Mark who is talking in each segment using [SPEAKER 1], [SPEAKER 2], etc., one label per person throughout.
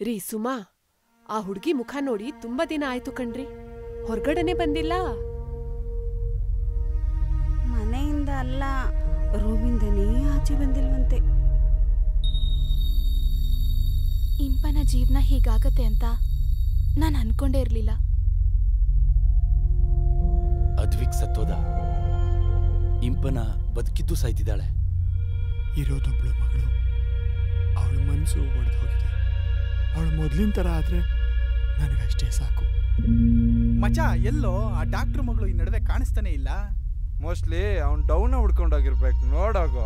[SPEAKER 1] ರೀ ಸುಮಾ ಆ ಹುಡುಗಿ ಮುಖ ನೋಡಿ ತುಂಬಾ ದಿನ ಆಯ್ತು ಕಣ್ರಿ. ಹೊರಗಡೆನೆ ಬಂದಿಲ್ಲ?
[SPEAKER 2] ಮನೆಯಿಂದ ಅಲ್ಲ ರೂಮಿಂದನೇ ಆಚೆ ಬಂದಿಲ್ವಂತೆ.
[SPEAKER 3] ಇಂಪನ ಜೀವನ ಹೀಗಾಗತ್ತೆ ಅಂತ ನಾನು ಅನ್ಕೊಂಡೇ ಇರಲಿಲ್ಲ.
[SPEAKER 4] ಅದ್ವಿಕ್ ಸತ್ತೋದ ಇಂಪನ ಬದುಕಿದ್ದು ಸಾಯ್ತಿದ್ದಾಳೆ.
[SPEAKER 5] ಇರೋದೊಬ್ಳು ಮಗಳು ಅವಳ ಮನಸ್ಸು ಒಡೆದು ಹೋಗಿದೆ. ಅವಳು ಮೊದಲಿನ ಥರ ಆದರೆ ನನಗಷ್ಟೇ ಸಾಕು.
[SPEAKER 6] ಮಚ ಎಲ್ಲೋ ಆ ಡಾಕ್ಟ್ರ್ ಮಗಳು ಈ ನಡುವೆ ಕಾಣಿಸ್ತಾನೆ ಇಲ್ಲ?
[SPEAKER 7] ಮೋಸ್ಟ್ಲಿ ಅವ್ನು ಡೌನ್ ಹುಡ್ಕೊಂಡೋಗಿರ್ಬೇಕು ನೋಡೋಗೋ.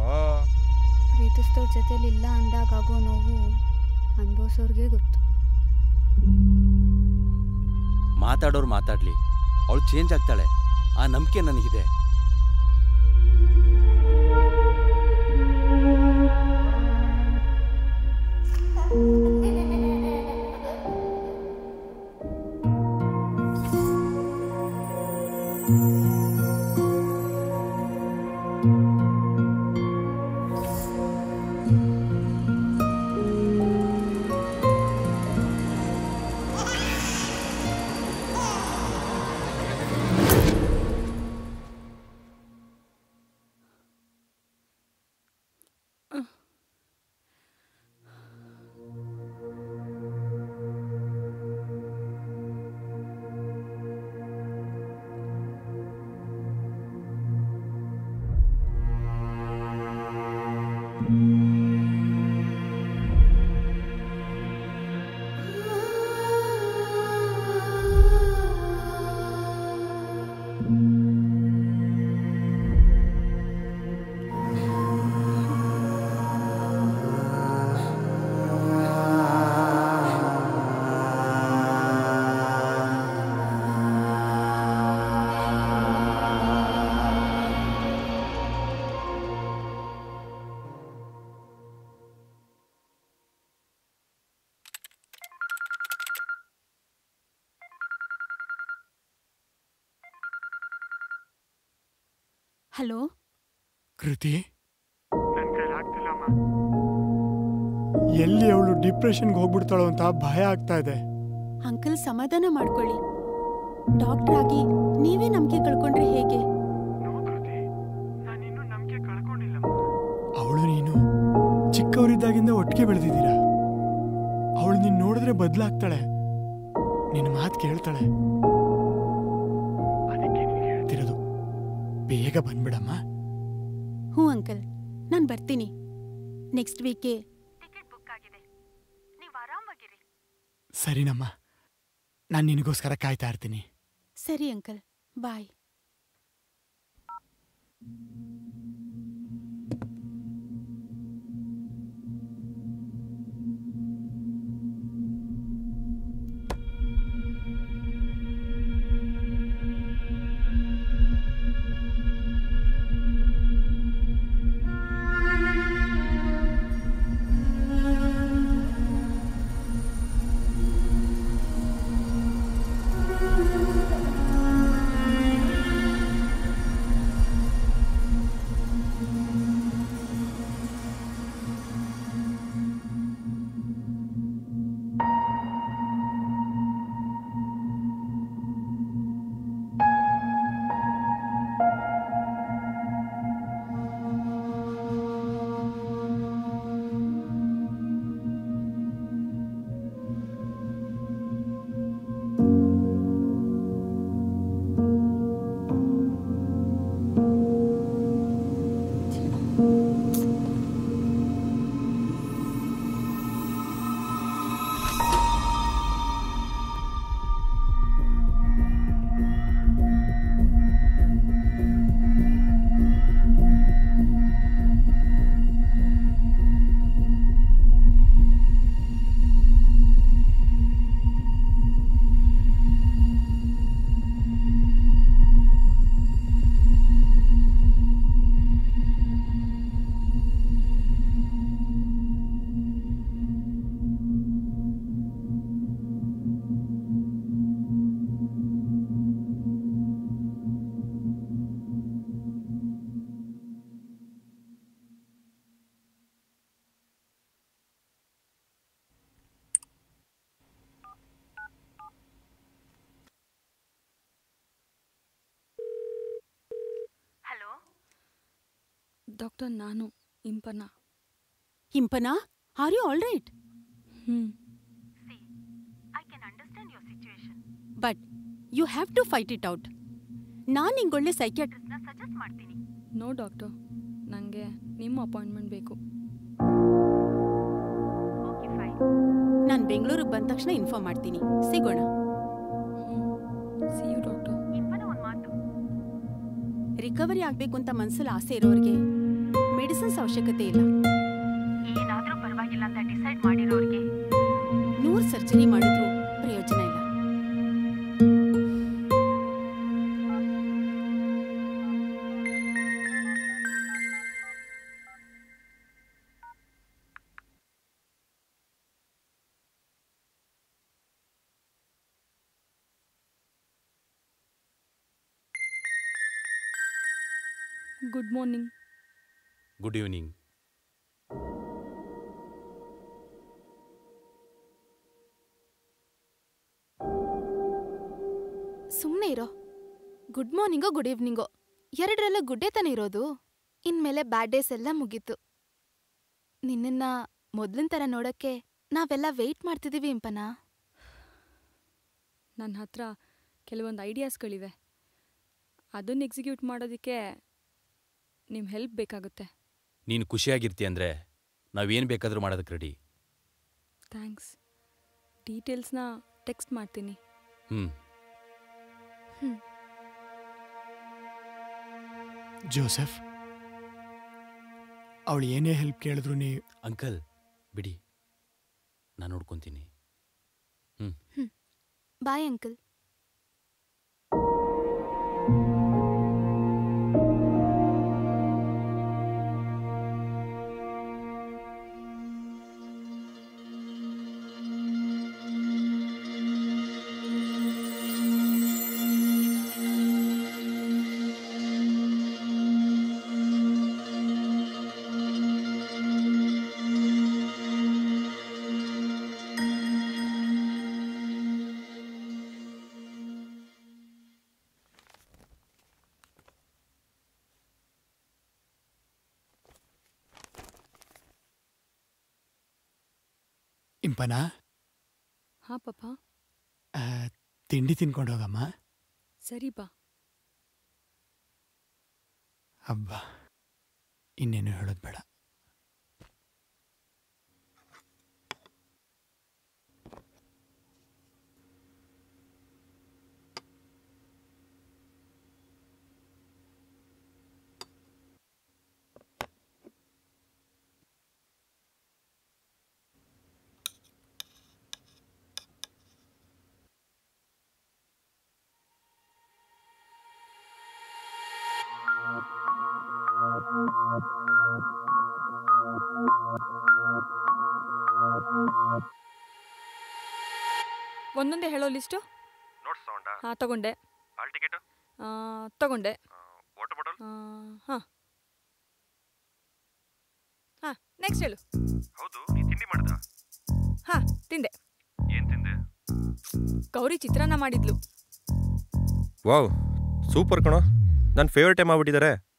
[SPEAKER 2] ಪ್ರೀತಿಸ್ತವ್ರ ಜೊತೆಲಿ ಇಲ್ಲ ಅಂದಾಗ ಆಗೋ ನೋವು ಅನ್ಭವಿಸೋರ್ಗೆ ಗೊತ್ತು.
[SPEAKER 4] ಮಾತಾಡೋರು ಮಾತಾಡ್ಲಿ ಅವಳು ಚೇಂಜ್ ಆಗ್ತಾಳೆ. ಆ ನಂಬಿಕೆ ನನಗಿದೆ.
[SPEAKER 3] ಹಲೋ?
[SPEAKER 5] ಕೃತಿ? ಎಲ್ಲಿ ಅವಳು ಡಿಪ್ರೆಷನ್ಗೆ ಹೋಗ್ಬಿಡ್ತಾಳೋ ಅಂತ ಭಯ ಆಗ್ತಾ ಇದೆ.
[SPEAKER 3] ಅಂಕಲ್ ಸಮಾಧಾನ ಮಾಡ್ಕೊಳ್ಳಿ. ಡಾಕ್ಟರ್ ಆಗಿ ನೀವೇ ನಂಬಿಕೆ ಕಳ್ಕೊಂಡ್ರೆ ಹೇಗೆ?
[SPEAKER 5] ಅವಳು ನೀನು ಚಿಕ್ಕವರಿದ್ದಾಗಿಂದ ಒಟ್ಟಿಗೆ ಬೆಳೆದಿದ್ದೀರಾ? ಅವಳು ನೀನು ನೋಡಿದ್ರೆ ಬದಲಾಗ್ತಾಳೆ. ನಿನ್ನ ಮಾತು ಕೇಳ್ತಾಳೆ. ಬೇಗ ಬಂದ್ಬಿಡಮ್ಮ.
[SPEAKER 3] ಹ್ಞೂ ಅಂಕಲ್ ನಾನು ಬರ್ತೀನಿ. ನೆಕ್ಸ್ಟ್ ವೀಕೆ
[SPEAKER 5] ಸರಿನಮ್ಮ. ನಾನು ನಿನಗೋಸ್ಕರ ಕಾಯ್ತಾ ಇರ್ತೀನಿ.
[SPEAKER 3] ಸರಿ ಅಂಕಲ್ ಬಾಯ್.
[SPEAKER 8] ಡಾಕ್ಟರ್ ನಾನು Impana.
[SPEAKER 3] Impana are you all right but you have to fight it out ನಾನು ನಿಂಗೊಳ್ಳೆ ಸೈಕ್ಯಾಟ್ರಿಸ್ಟ್ನ ಸಜೆಸ್ಟ್ ಮಾಡ್ತೀನಿ.
[SPEAKER 8] ನೋ ಡಾಕ್ಟರ್ ನನಗೆ ನಿಮ್ಮ ಅಪಾಯಿಂಟ್ಮೆಂಟ್ ಬೇಕು.
[SPEAKER 3] ನಾನು ಬೆಂಗಳೂರಿಗೆ ಬಂದ ತಕ್ಷಣ ಇನ್ಫಾರ್ಮ್ ಮಾಡ್ತೀನಿ. ಸಿಗೋಣ.
[SPEAKER 8] C you doctor.
[SPEAKER 3] ರಿಕವರಿ ಆಗಬೇಕು ಅಂತ ಮನಸ್ಸಲ್ಲಿ ಆಸೆ ಇರೋರಿಗೆ ಮೆಡಿಸಿನ್ಸ್ ಅವಶ್ಯಕತೆ ಇಲ್ಲ. ಏನಾದರೂ ಪರವಾಗಿಲ್ಲ ಅಂತ ಡಿಸೈಡ್ ಮಾಡಿರೋರಿಗೆ. ನೂರು ಸರ್ಜರಿ ಮಾಡಿದ್ರು ಪ್ರಯೋಜನ ಇಲ್ಲ.
[SPEAKER 8] Good morning.
[SPEAKER 4] ಗುಡ್ ಈವ್ನಿಂಗ್
[SPEAKER 9] ಸುಮ್ಮನೆ ಇರೋ. ಗುಡ್ ಮಾರ್ನಿಂಗೋ ಗುಡ್ ಈವ್ನಿಂಗೋ ಎರಡರಲ್ಲೂ ಗುಡ್ಡೇ ತಾನೇ ಇರೋದು? ಇನ್ಮೇಲೆ ಬ್ಯಾಡ್ ಡೇಸ್ ಎಲ್ಲ ಮುಗೀತು. ನಿನ್ನನ್ನ ಮೊದ್ಲಿನ ಥರ ನೋಡಕ್ಕೆ ನಾವೆಲ್ಲ ವೆಯ್ಟ್ ಮಾಡ್ತಿದ್ದೀವಿ ಇಂಪನ.
[SPEAKER 8] ನನ್ನ ಹತ್ರ ಕೆಲವೊಂದು ಐಡಿಯಾಸ್ಗಳಿವೆ ಅದನ್ನು ಎಕ್ಸಿಕ್ಯೂಟ್ ಮಾಡೋದಕ್ಕೆ ನಿಮ್ಮ ಹೆಲ್ಪ್ ಬೇಕಾಗುತ್ತೆ.
[SPEAKER 4] ನೀನು ಖುಷಿಯಾಗಿರ್ತೀಯ ಅಂದರೆ ನಾವೇನು ಬೇಕಾದರೂ ಮಾಡೋದಕ್ಕೆ ರೆಡಿ
[SPEAKER 8] ಥ್ಯಾಂಕ್ಸ್. ಡೀಟೇಲ್ಸ್ನ ಟೆಕ್ಸ್ಟ್ ಮಾಡ್ತೀನಿ.
[SPEAKER 4] ಹ್ಞೂ
[SPEAKER 5] ಜೋಸೆಫ್ ಅವಳು ಏನೇ ಹೆಲ್ಪ್ ಕೇಳಿದ್ರು ನೀ
[SPEAKER 4] ಅಂಕಲ್ ಬಿಡಿ. ನಾನು ನೋಡ್ಕೊತೀನಿ.
[SPEAKER 9] ಹ್ಞೂ ಬಾಯ್ ಅಂಕಲ್.
[SPEAKER 5] ಇಂಪನ
[SPEAKER 8] ಹಾಂ ಪಾಪ
[SPEAKER 5] ಆ, ತಿಂಡಿ ತಿನ್ಕೊಂಡು ಹೋಗಮ್ಮ
[SPEAKER 8] ಸರಿ ಬಾ
[SPEAKER 5] ಹಬ್ಬ ಇನ್ನೇನು ಹೇಳೋದು ಬೇಡ
[SPEAKER 8] ಒಂದೊಂದೇ ಹೇಳೋ ಲಿಸ್ಟು?
[SPEAKER 10] ನೋಟ್ಸ್ ತಗೊಂಡಾ?
[SPEAKER 8] ಹಾಂ ತಗೊಂಡೆ.
[SPEAKER 10] Hall ticket?
[SPEAKER 8] ಆ, ತಗೊಂಡೆ.
[SPEAKER 10] Water bottle?
[SPEAKER 8] ಹಾಂ. ಹಾಂ ನೆಕ್ಸ್ಟ್ ಹೇಳು.
[SPEAKER 10] ಹೌದು ನೀ ತಿಂಡಿ ಮಾಡ್ದ?
[SPEAKER 8] ಹಾಂ ತಿಂದೆ.
[SPEAKER 10] ಏನ್ ತಿಂದೆ?
[SPEAKER 8] ಗೌರಿ ಚಿತ್ರಾನ್ನ ಮಾಡಿದ್ಲು.
[SPEAKER 10] ವಾವ್ ಸೂಪರ್ ಕಣೋ. ನನ್ನ ಫೇವ್ರೇಟ್ ಟೈಮ್ ಆಗ್ಬಿಟ್ಟಿದ್ದಾರೆ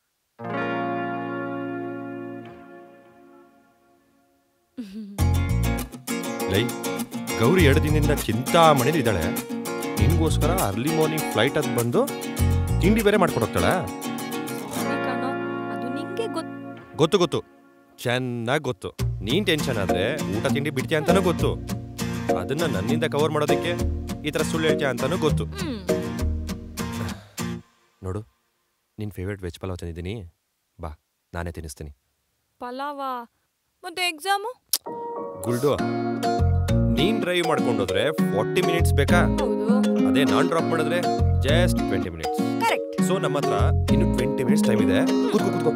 [SPEAKER 10] ಲೈ ಗೌರಿ ಎರಡು ದಿನದಿಂದ ಚಿಂತಾಮಣಿಲಿ ಇದ್ದಾಳೆ. ನಿನ್ಗೋಸ್ಕರ ಅರ್ಲಿ ಮಾರ್ನಿಂಗ್ ಫ್ಲೈಟ್ ಅದು ಬಂದು ತಿಂಡಿ ಬೇರೆ ಮಾಡ್ಕೊಡೋಗ್ತಾಳ.
[SPEAKER 8] ಗೊತ್ತು
[SPEAKER 10] ಗೊತ್ತು. ಚೆನ್ನಾಗಿ ಗೊತ್ತು. ನೀನ್ ಟೆನ್ಷನ್ ಆದ್ರೆ ಊಟ ತಿಂಡಿ ಬಿಡ್ತೀಯ ಅಂತಾನೂ ಗೊತ್ತು. ಅದನ್ನ ನನ್ನಿಂದ ಕವರ್ ಮಾಡೋದಕ್ಕೆ ಈ ತರ ಸುಳ್ಳು ಹೇಳ್ತೀಯ ಅಂತಾನೂ ಗೊತ್ತು. ನೋಡು ನಿನ್ ಫೇವ್ರೇಟ್ ವೆಜ್ ಪಲಾವ್ ತಂದಿದ್ದೀನಿ. ಬಾ ನಾನೇ ತಿನ್ನಿಸ್ತೀನಿ.
[SPEAKER 8] ಪಲಾವ? ಮತ್ತೆ ಎಕ್ಸಾಮು
[SPEAKER 10] ಗುಲ್ಡು ನೀನ್ ಡ್ರೈವ್ ಮಾಡ್ಕೊಂಡೋದ್ರೆ ಫಾರ್ಟಿ ಮಿನಿಟ್ಸ್ ಬೇಕಾ? ಅದೇ ನಾನ್ ಡ್ರಾಪ್ ಮಾಡಿದ್ರೆ just twenty minutes
[SPEAKER 8] correct
[SPEAKER 10] so ನಮ್ಮ ಹತ್ರ ಇನ್ನು ಟ್ವೆಂಟಿ ಮಿನಿಟ್ಸ್ ಟೈಮ್ ಇದೆ. ಕೂತ್ಕೋ ಕೂತ್ಕೋ.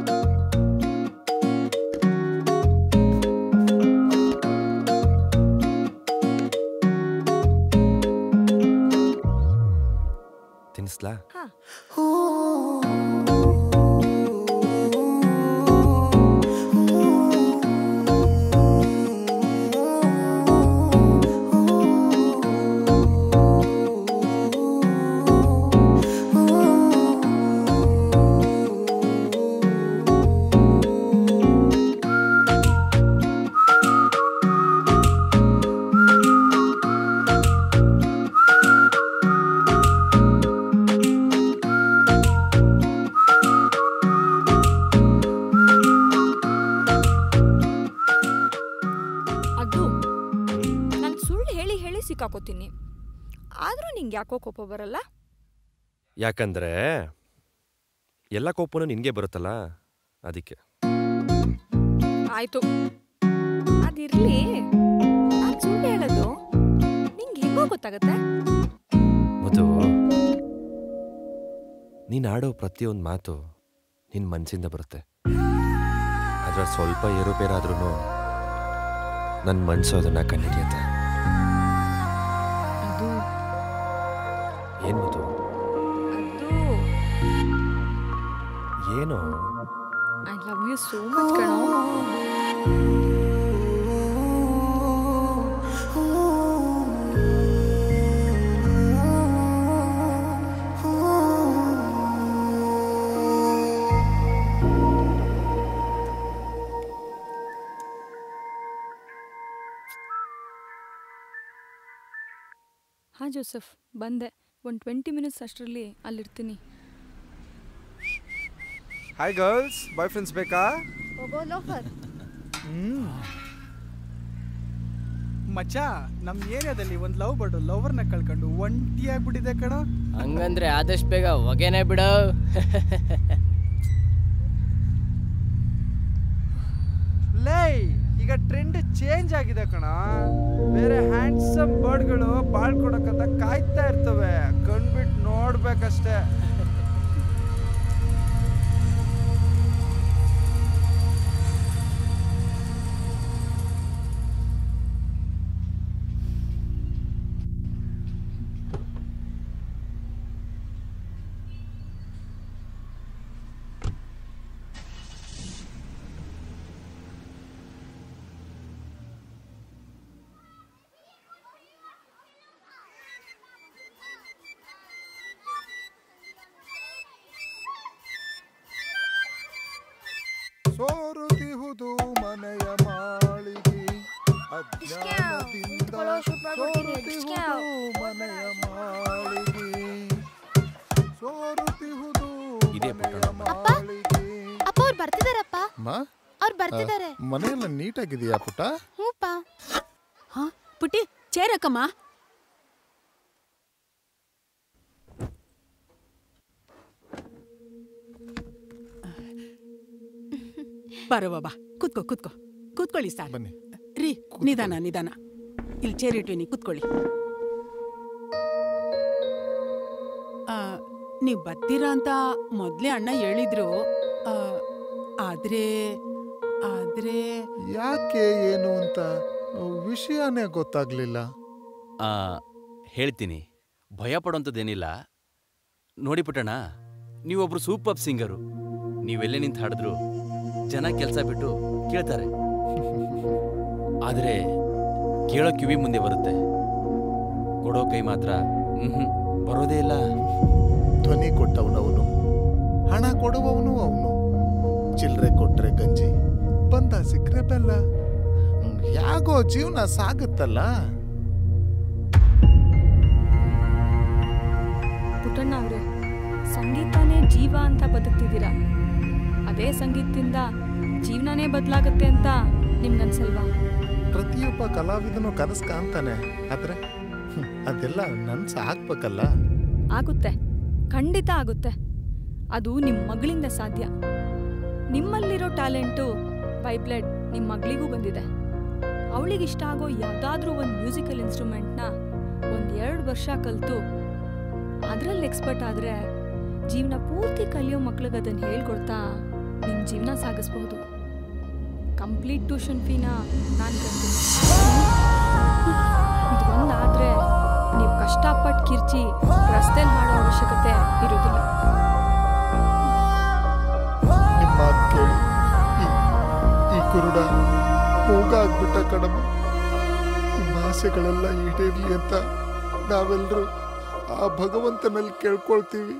[SPEAKER 10] ತಿನ್ನಿಸ್ಲಾ?
[SPEAKER 8] ಯಾಕೋ ಕೋಪ ಬರಲ್ಲ?
[SPEAKER 10] ಯಾಕಂದ್ರೆ ಎಲ್ಲ ಕೋಪನು ನಿನ್ಗೆ ಬರುತ್ತಲ್ಲ ಅದಕ್ಕೆ.
[SPEAKER 8] ಆಯ್ತು. ಅದಿರ್ಲಿ ನಾನು ಸುಳ್ಳು ಹೇಳೋದು ನಿಂಗೆ ಹೆಂಗೋ ಗೊತ್ತಾಗತ್ತೆ?
[SPEAKER 10] ಮಧು ನೀನು ಆಡೋ ಪ್ರತಿಯೊಂದು ಮಾತು ನಿನ್ನ ಮನ್ಸಿಂದ ಬರುತ್ತೆ. ಅದರ ಸ್ವಲ್ಪ ಏರುಪೇರಾದ್ರೂ ನನ್ನ ಮನಸ್ಸು ಅದನ್ನು ಕಂಡಿಡಿಯುತ್ತೆ ಏನು
[SPEAKER 8] I love you so much ಕಣೋ ಹಾಂ ಜೋಸಫ್ ಬಂದೆ ಒಂದು ಟ್ವೆಂಟಿ ಮಿನಿಟ್ಸ್ ಅಷ್ಟರಲ್ಲಿ ಅಲ್ಲಿರ್ತೀನಿ
[SPEAKER 7] ಹಾಯ್ ಗರ್ಲ್ಸ್ ಬಾಯ್ ಫ್ರೆಂಡ್ಸ್ ಬೇಕಾ
[SPEAKER 2] ಹೋಗೋ ಲೋಫರ್
[SPEAKER 6] ಹ್ಮ್. ಮಚ್ಚ ನಮ್ ಏರಿಯಾದಲ್ಲಿ ಒಂದು ಲವ್ ಬರ್ಡ್ ಲವರ್ನ ಕಳ್ಕೊಂಡು ಒಂಟಿಯಾಗ್ಬಿಟ್ಟಿದೆ ಕಣ.
[SPEAKER 11] ಹಂಗಂದ್ರೆ ಆದಷ್ಟು ಬೇಗ ಹೊಗೆನೆ ಬಿಡು.
[SPEAKER 7] ಲೇ ಈಗ ಟ್ರೆಂಡ್ ಚೇಂಜ್ ಆಗಿದೆ ಕಣ. ಬೇರೆ ಹ್ಯಾಂಡ್ಸಮ್ ಬರ್ಡ್ಗಳು ಬಾಳ್ ಕೊಡಕ್ಕಂತ ಕಾಯ್ತಾ ಇರ್ತವೆ. ಕಣ್ಬಿಟ್ಟು ನೋಡ್ಬೇಕಷ್ಟೇ.
[SPEAKER 9] ಬರ್ತಿದ್ದಾರೆ
[SPEAKER 12] ಮನೆಯೆಲ್ಲ ನೀಟಾಗಿದೆಯಾ ಪುಟ್ಟ?
[SPEAKER 9] ಹೂಪ
[SPEAKER 3] ಹಾ ಪುಟ್ಟಿ ಚೇರಕ್ಕಮ್ಮ ಬರೋ ಬಾಬಾ ಕೂತ್ಕೋ ಕೂತ್ಕೋ. ಕೂತ್ಕೊಳ್ಳಿ ಸರ್.
[SPEAKER 12] ಬನ್ನಿ.
[SPEAKER 3] ರೀ ನಿಧಾನ ನಿಧಾನ. ಇಲ್ಲಿ ಚೇರ್ ಇಟ್ವಿನಿ ಕೂತ್ಕೊಳ್ಳಿ. ನೀವು ಬರ್ತೀರಾ ಅಂತ ಮೊದಲೇ ಅಣ್ಣ ಹೇಳಿದ್ರು. ಆ, ಆದ್ರೆ ಆದ್ರೆ
[SPEAKER 12] ಯಾಕೆ ಏನು ಅಂತ ವಿಷಯನೇ ಗೊತ್ತಾಗ್ಲಿಲ್ಲ.
[SPEAKER 4] ಆ, ಹೇಳ್ತೀನಿ. ಭಯ ಪಡೋಂಥದ್ದೇನಿಲ್ಲ. ನೋಡಿ ಪುಟ್ಟಣ ನೀವೊಬ್ರು ಸೂಪರ್ ಸಿಂಗರು. ನೀವೆಲ್ಲೇ ನಿಂತು ಹಾಡಿದ್ರು ಜನ ಕೆಲಸ ಬಿಟ್ಟು ಕೇಳ್ತಾರೆ. ಆದರೆ ಕೇಳೋ ಕಿವಿ ಮುಂದೆ ಬರುತ್ತೆ. ಕೊಡೋ ಕೈ ಮಾತ್ರ ಹ್ಮ್ ಬರೋದೇ ಇಲ್ಲ.
[SPEAKER 12] ಧ್ವನಿ ಕೊಟ್ಟವನವನು ಹಣ ಕೊಡುವವನು ಅವನು ಚಿಲ್ಲರೆ ಕೊಟ್ಟರೆ ಗಂಜಿ. ಬಂದ ಸಿಕ್ಕರೆ ಬೆಲ್ಲ ಯಾಗೋ ಜೀವನ ಸಾಗುತ್ತಲ್ಲ?
[SPEAKER 8] ಪುಟ್ಟಣ್ಣ ಅವರೇ ಸಂಗೀತನೇ ಜೀವ ಅಂತ ಬದುಕ್ತಿದ್ದೀರಾ? ಅದೇ ಸಂಗೀತದಿಂದ ಜೀವನನೇ ಬದಲಾಗುತ್ತೆ ಅಂತ ನಿಮ್ಗನ್ಸಲ್ವಾ?
[SPEAKER 12] ಪ್ರತಿಯೊಬ್ಬ ಕಲಾವಿದನು ಕನಸು ಕಾಣ್ತಾನೆ ಆದ್ರೆ ಅದೆಲ್ಲ ನನ್ಸ ಹಾಕ್ಬೇಕಲ್ಲ?
[SPEAKER 8] ಆಗುತ್ತೆ ಖಂಡಿತ ಆಗುತ್ತೆ. ಅದು ನಿಮ್ಮ ಮಗಳಿಂದ ಸಾಧ್ಯ. ನಿಮ್ಮಲ್ಲಿರೋ ಟ್ಯಾಲೆಂಟು ಬೈ ಬ್ಲಡ್ ನಿಮ್ಮ ಮಗಳಿಗೂ ಬಂದಿದೆ. ಅವಳಿಗಿಷ್ಟ ಆಗೋ ಯಾವುದಾದ್ರೂ ಒಂದು ಮ್ಯೂಸಿಕಲ್ ಇನ್ಸ್ಟ್ರೂಮೆಂಟ್ನ ಒಂದು ಎರಡು ವರ್ಷ ಕಲಿತು. ಅದರಲ್ಲಿ ಎಕ್ಸ್ಪರ್ಟ್ ಆದರೆ ಜೀವನ ಪೂರ್ತಿ ಕಲಿಯೋ ಮಕ್ಳಿಗೆ ಅದನ್ನು ಹೇಳ್ಕೊಡ್ತಾ ನಿಮ್ಮ ಜೀವನ ಸಾಗಿಸ್ಬಹುದು. ಕಂಪ್ಲೀಟ್ ಟ್ಯೂಷನ್ ಫೀನ ನಾನು ಕಟ್ತೀನಿ. ಒಂದಾದರೆ ನೀವು ಕಷ್ಟಪಟ್ಟು ಕಿರ್ಚಿ ರಸ್ತೆಲಿ ಮಾಡೋ ಅವಶ್ಯಕತೆ ಇರೋದಿಲ್ಲ.
[SPEAKER 12] ಕುರುಡ ಹೋಗಾಗ್ಬಿಟ್ಟ ಕಡಮ ನಿಮ್ಮ ಆಸೆಗಳೆಲ್ಲ ಈಡೇರ್ಲಿ ಅಂತ ನಾವೆಲ್ಲರೂ ಆ ಭಗವಂತನಲ್ಲಿ ಕೇಳ್ಕೊಳ್ತೀವಿ.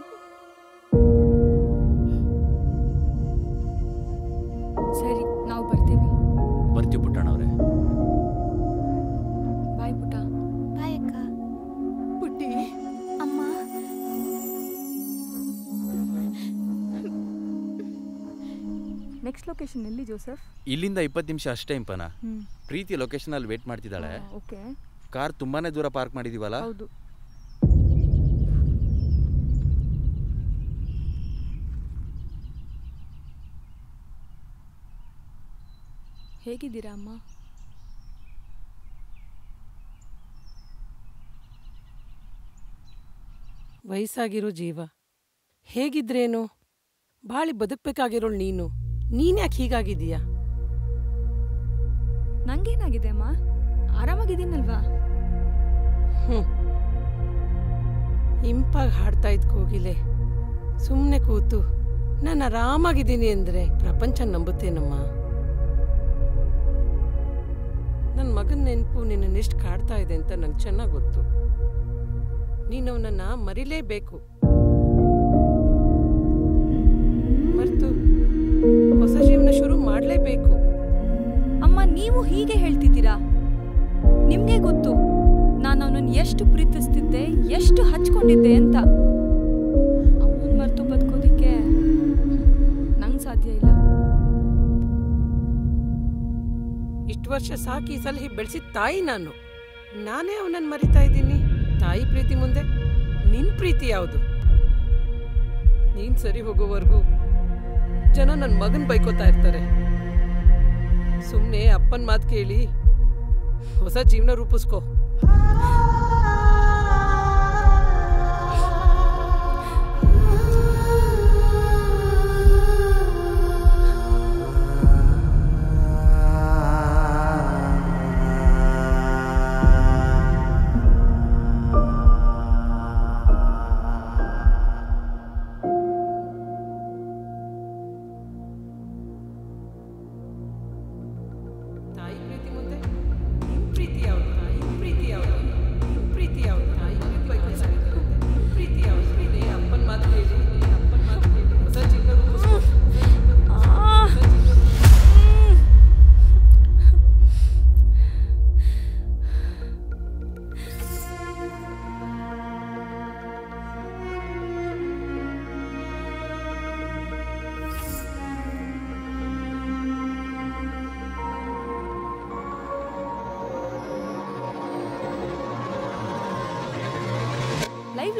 [SPEAKER 8] ಲೊಕೇಶನ್ ಎಲ್ಲಿ ಜೋಸೆಫ್?
[SPEAKER 4] ಇಲ್ಲಿಂದ ಇಪ್ಪತ್ತು ನಿಮಿಷ ಅಷ್ಟೇ ಇಂಪನ. ಪ್ರೀತಿ ಲೊಕೇಶನ್ ಅಲ್ಲಿ ವೇಟ್ ಮಾಡ್ತಿದ್ದಾಳೆ.
[SPEAKER 8] ಓಕೆ
[SPEAKER 4] ಕಾರ್ ತುಂಬಾನೇ ದೂರ ಪಾರ್ಕ್ ಮಾಡಿದೀವಲ್ಲ?
[SPEAKER 8] ಹೌದು. ಹೇಗಿದ್ದೀರಾ ಅಮ್ಮ?
[SPEAKER 13] ವಯಸ್ಸಾಗಿರೋ ಜೀವ. ಹೇಗಿದ್ರೇನು? ಬಾಳಿ ಬದುಕಬೇಕಾಗಿರೋಳು ನೀನು. ನೀನ್ಯಾಕೆ ಹೀಗಾಗಿದೀಯಾ
[SPEAKER 8] ನಂಗೇನಾಗಿದೆ ಅಮ್ಮ? ಆರಾಮಾಗಿದ್ದೀನಲ್ವಾ?
[SPEAKER 13] ಹ್ಞೂ ಇಂಪಾಗಿ ಹಾಡ್ತಾ ಇದ್ ಕೋಗಿಲೆ. ಸುಮ್ಮನೆ ಕೂತು ನಾನು ಆರಾಮಾಗಿದ್ದೀನಿ ಅಂದರೆ ಪ್ರಪಂಚ ನಂಬುತ್ತೇನಮ್ಮ? ನನ್ನ ಮಗನ ನೆನಪು ನಿನ್ನನ್ನೆಷ್ಟು ಕಾಡ್ತಾ ಇದೆ ಅಂತ ನಂಗೆ ಚೆನ್ನಾಗಿ ಗೊತ್ತು. ನೀನು ಅವನನ್ನು ಮರಿಲೇಬೇಕು. ಮಾಡಲೇಬೇಕು.
[SPEAKER 8] ಅಮ್ಮ, ನೀವು ಹೀಗೆ ಹೇಳ್ತಿದ್ದೀರಾ? ನಿಮಗೆ ಗೊತ್ತು, ನಾನು ಅವನನ್ನು ಎಷ್ಟು ಪ್ರೀತಿಸ್ತಿದ್ದೆ, ಎಷ್ಟು ಹಚ್ಕೊಂಡಿದ್ದೆ ಅಂತ. ಅವನ ಮರೆತು ಬದುಕೋದಿಕ್ಕೆ ನಂಗೆ ಸಾಧ್ಯ ಇಲ್ಲ.
[SPEAKER 13] ಇಷ್ಟು ವರ್ಷ ಸಾಕಿ ಸಲಹೆ ಬೆಳೆಸಿದ ತಾಯಿ ನಾನು. ನಾನೇ ಅವನನ್ನು ಮರಿತಾ ಇದ್ದೀನಿ. ತಾಯಿ ಪ್ರೀತಿ ಮುಂದೆ, ನಿನ್ ಪ್ರೀತಿ ಯಾವುದು? ನೀನ್ ಸರಿ ಹೋಗೋವರೆಗೂ ಜನ ನನ್ನ ಮಗನ ಬೈಕೋತಾ ಇರ್ತಾರೆ. ಸುಮ್ಮನೆ ಅಪ್ಪನ ಮಾತು ಕೇಳಿ ಹೊಸ ಜೀವನ ರೂಪಿಸ್ಕೋ.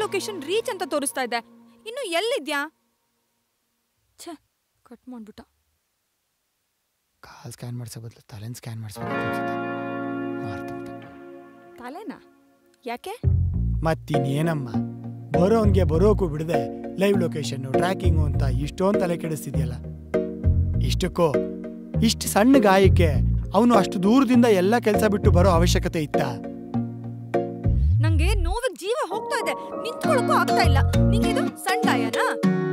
[SPEAKER 8] ಲೊಕೇಶನ್ ರೀಚ್ ಅಂತ ತೋರಿಸ್ತಾ ಇದೆ. ಇನ್ನು ಎಲ್ಲಿದ್ಯಾ? ಛೇ ಕಟ್ ಮಾಡ್ಬಿಟ್ಟ.
[SPEAKER 5] ಕಾಲ್ ಸ್ಕ್ಯಾನ್ ಮಾಡಿಸೋ ಬದಲು ತಲೆನ ಸ್ಕ್ಯಾನ್ ಮಾಡಿಸ್ಬೇಕು
[SPEAKER 8] ತಲೆನಾ? ಯಾಕೆ?
[SPEAKER 5] ಮತ್ತಿನ್ನೇನಮ್ಮ? ಬರೋನ್ಗೆ ಬರೋಕ್ಕೂ ಬಿಡದೆ ಲೈವ್ ಲೊಕೇಶನ್ನು ಟ್ರ್ಯಾಕಿಂಗು ಅಂತ ಇಷ್ಟೊಂದು ತಲೆ ಕೆಡಿಸ್ತಿದೆಯಲ್ಲ. ಇಷ್ಟಕ್ಕೋ ಇಷ್ಟು ಸಣ್ಣ ಗಾಯಕ್ಕೆ ಅವನು ಅಷ್ಟು ದೂರದಿಂದ ಎಲ್ಲ ಕೆಲಸ ಬಿಟ್ಟು ಬರೋ ಅವಶ್ಯಕತೆ ಇತ್ತ?
[SPEAKER 8] ಹೋಗ್ತಾ ಇದೆ. ನಿಂತ್ಕೊಳಕ್ಕೂ ಆಗ್ತಾ ಇಲ್ಲ. ನಿಂಗೆ ಇದು ಸಣ್ಣ ಗಾಯನಾ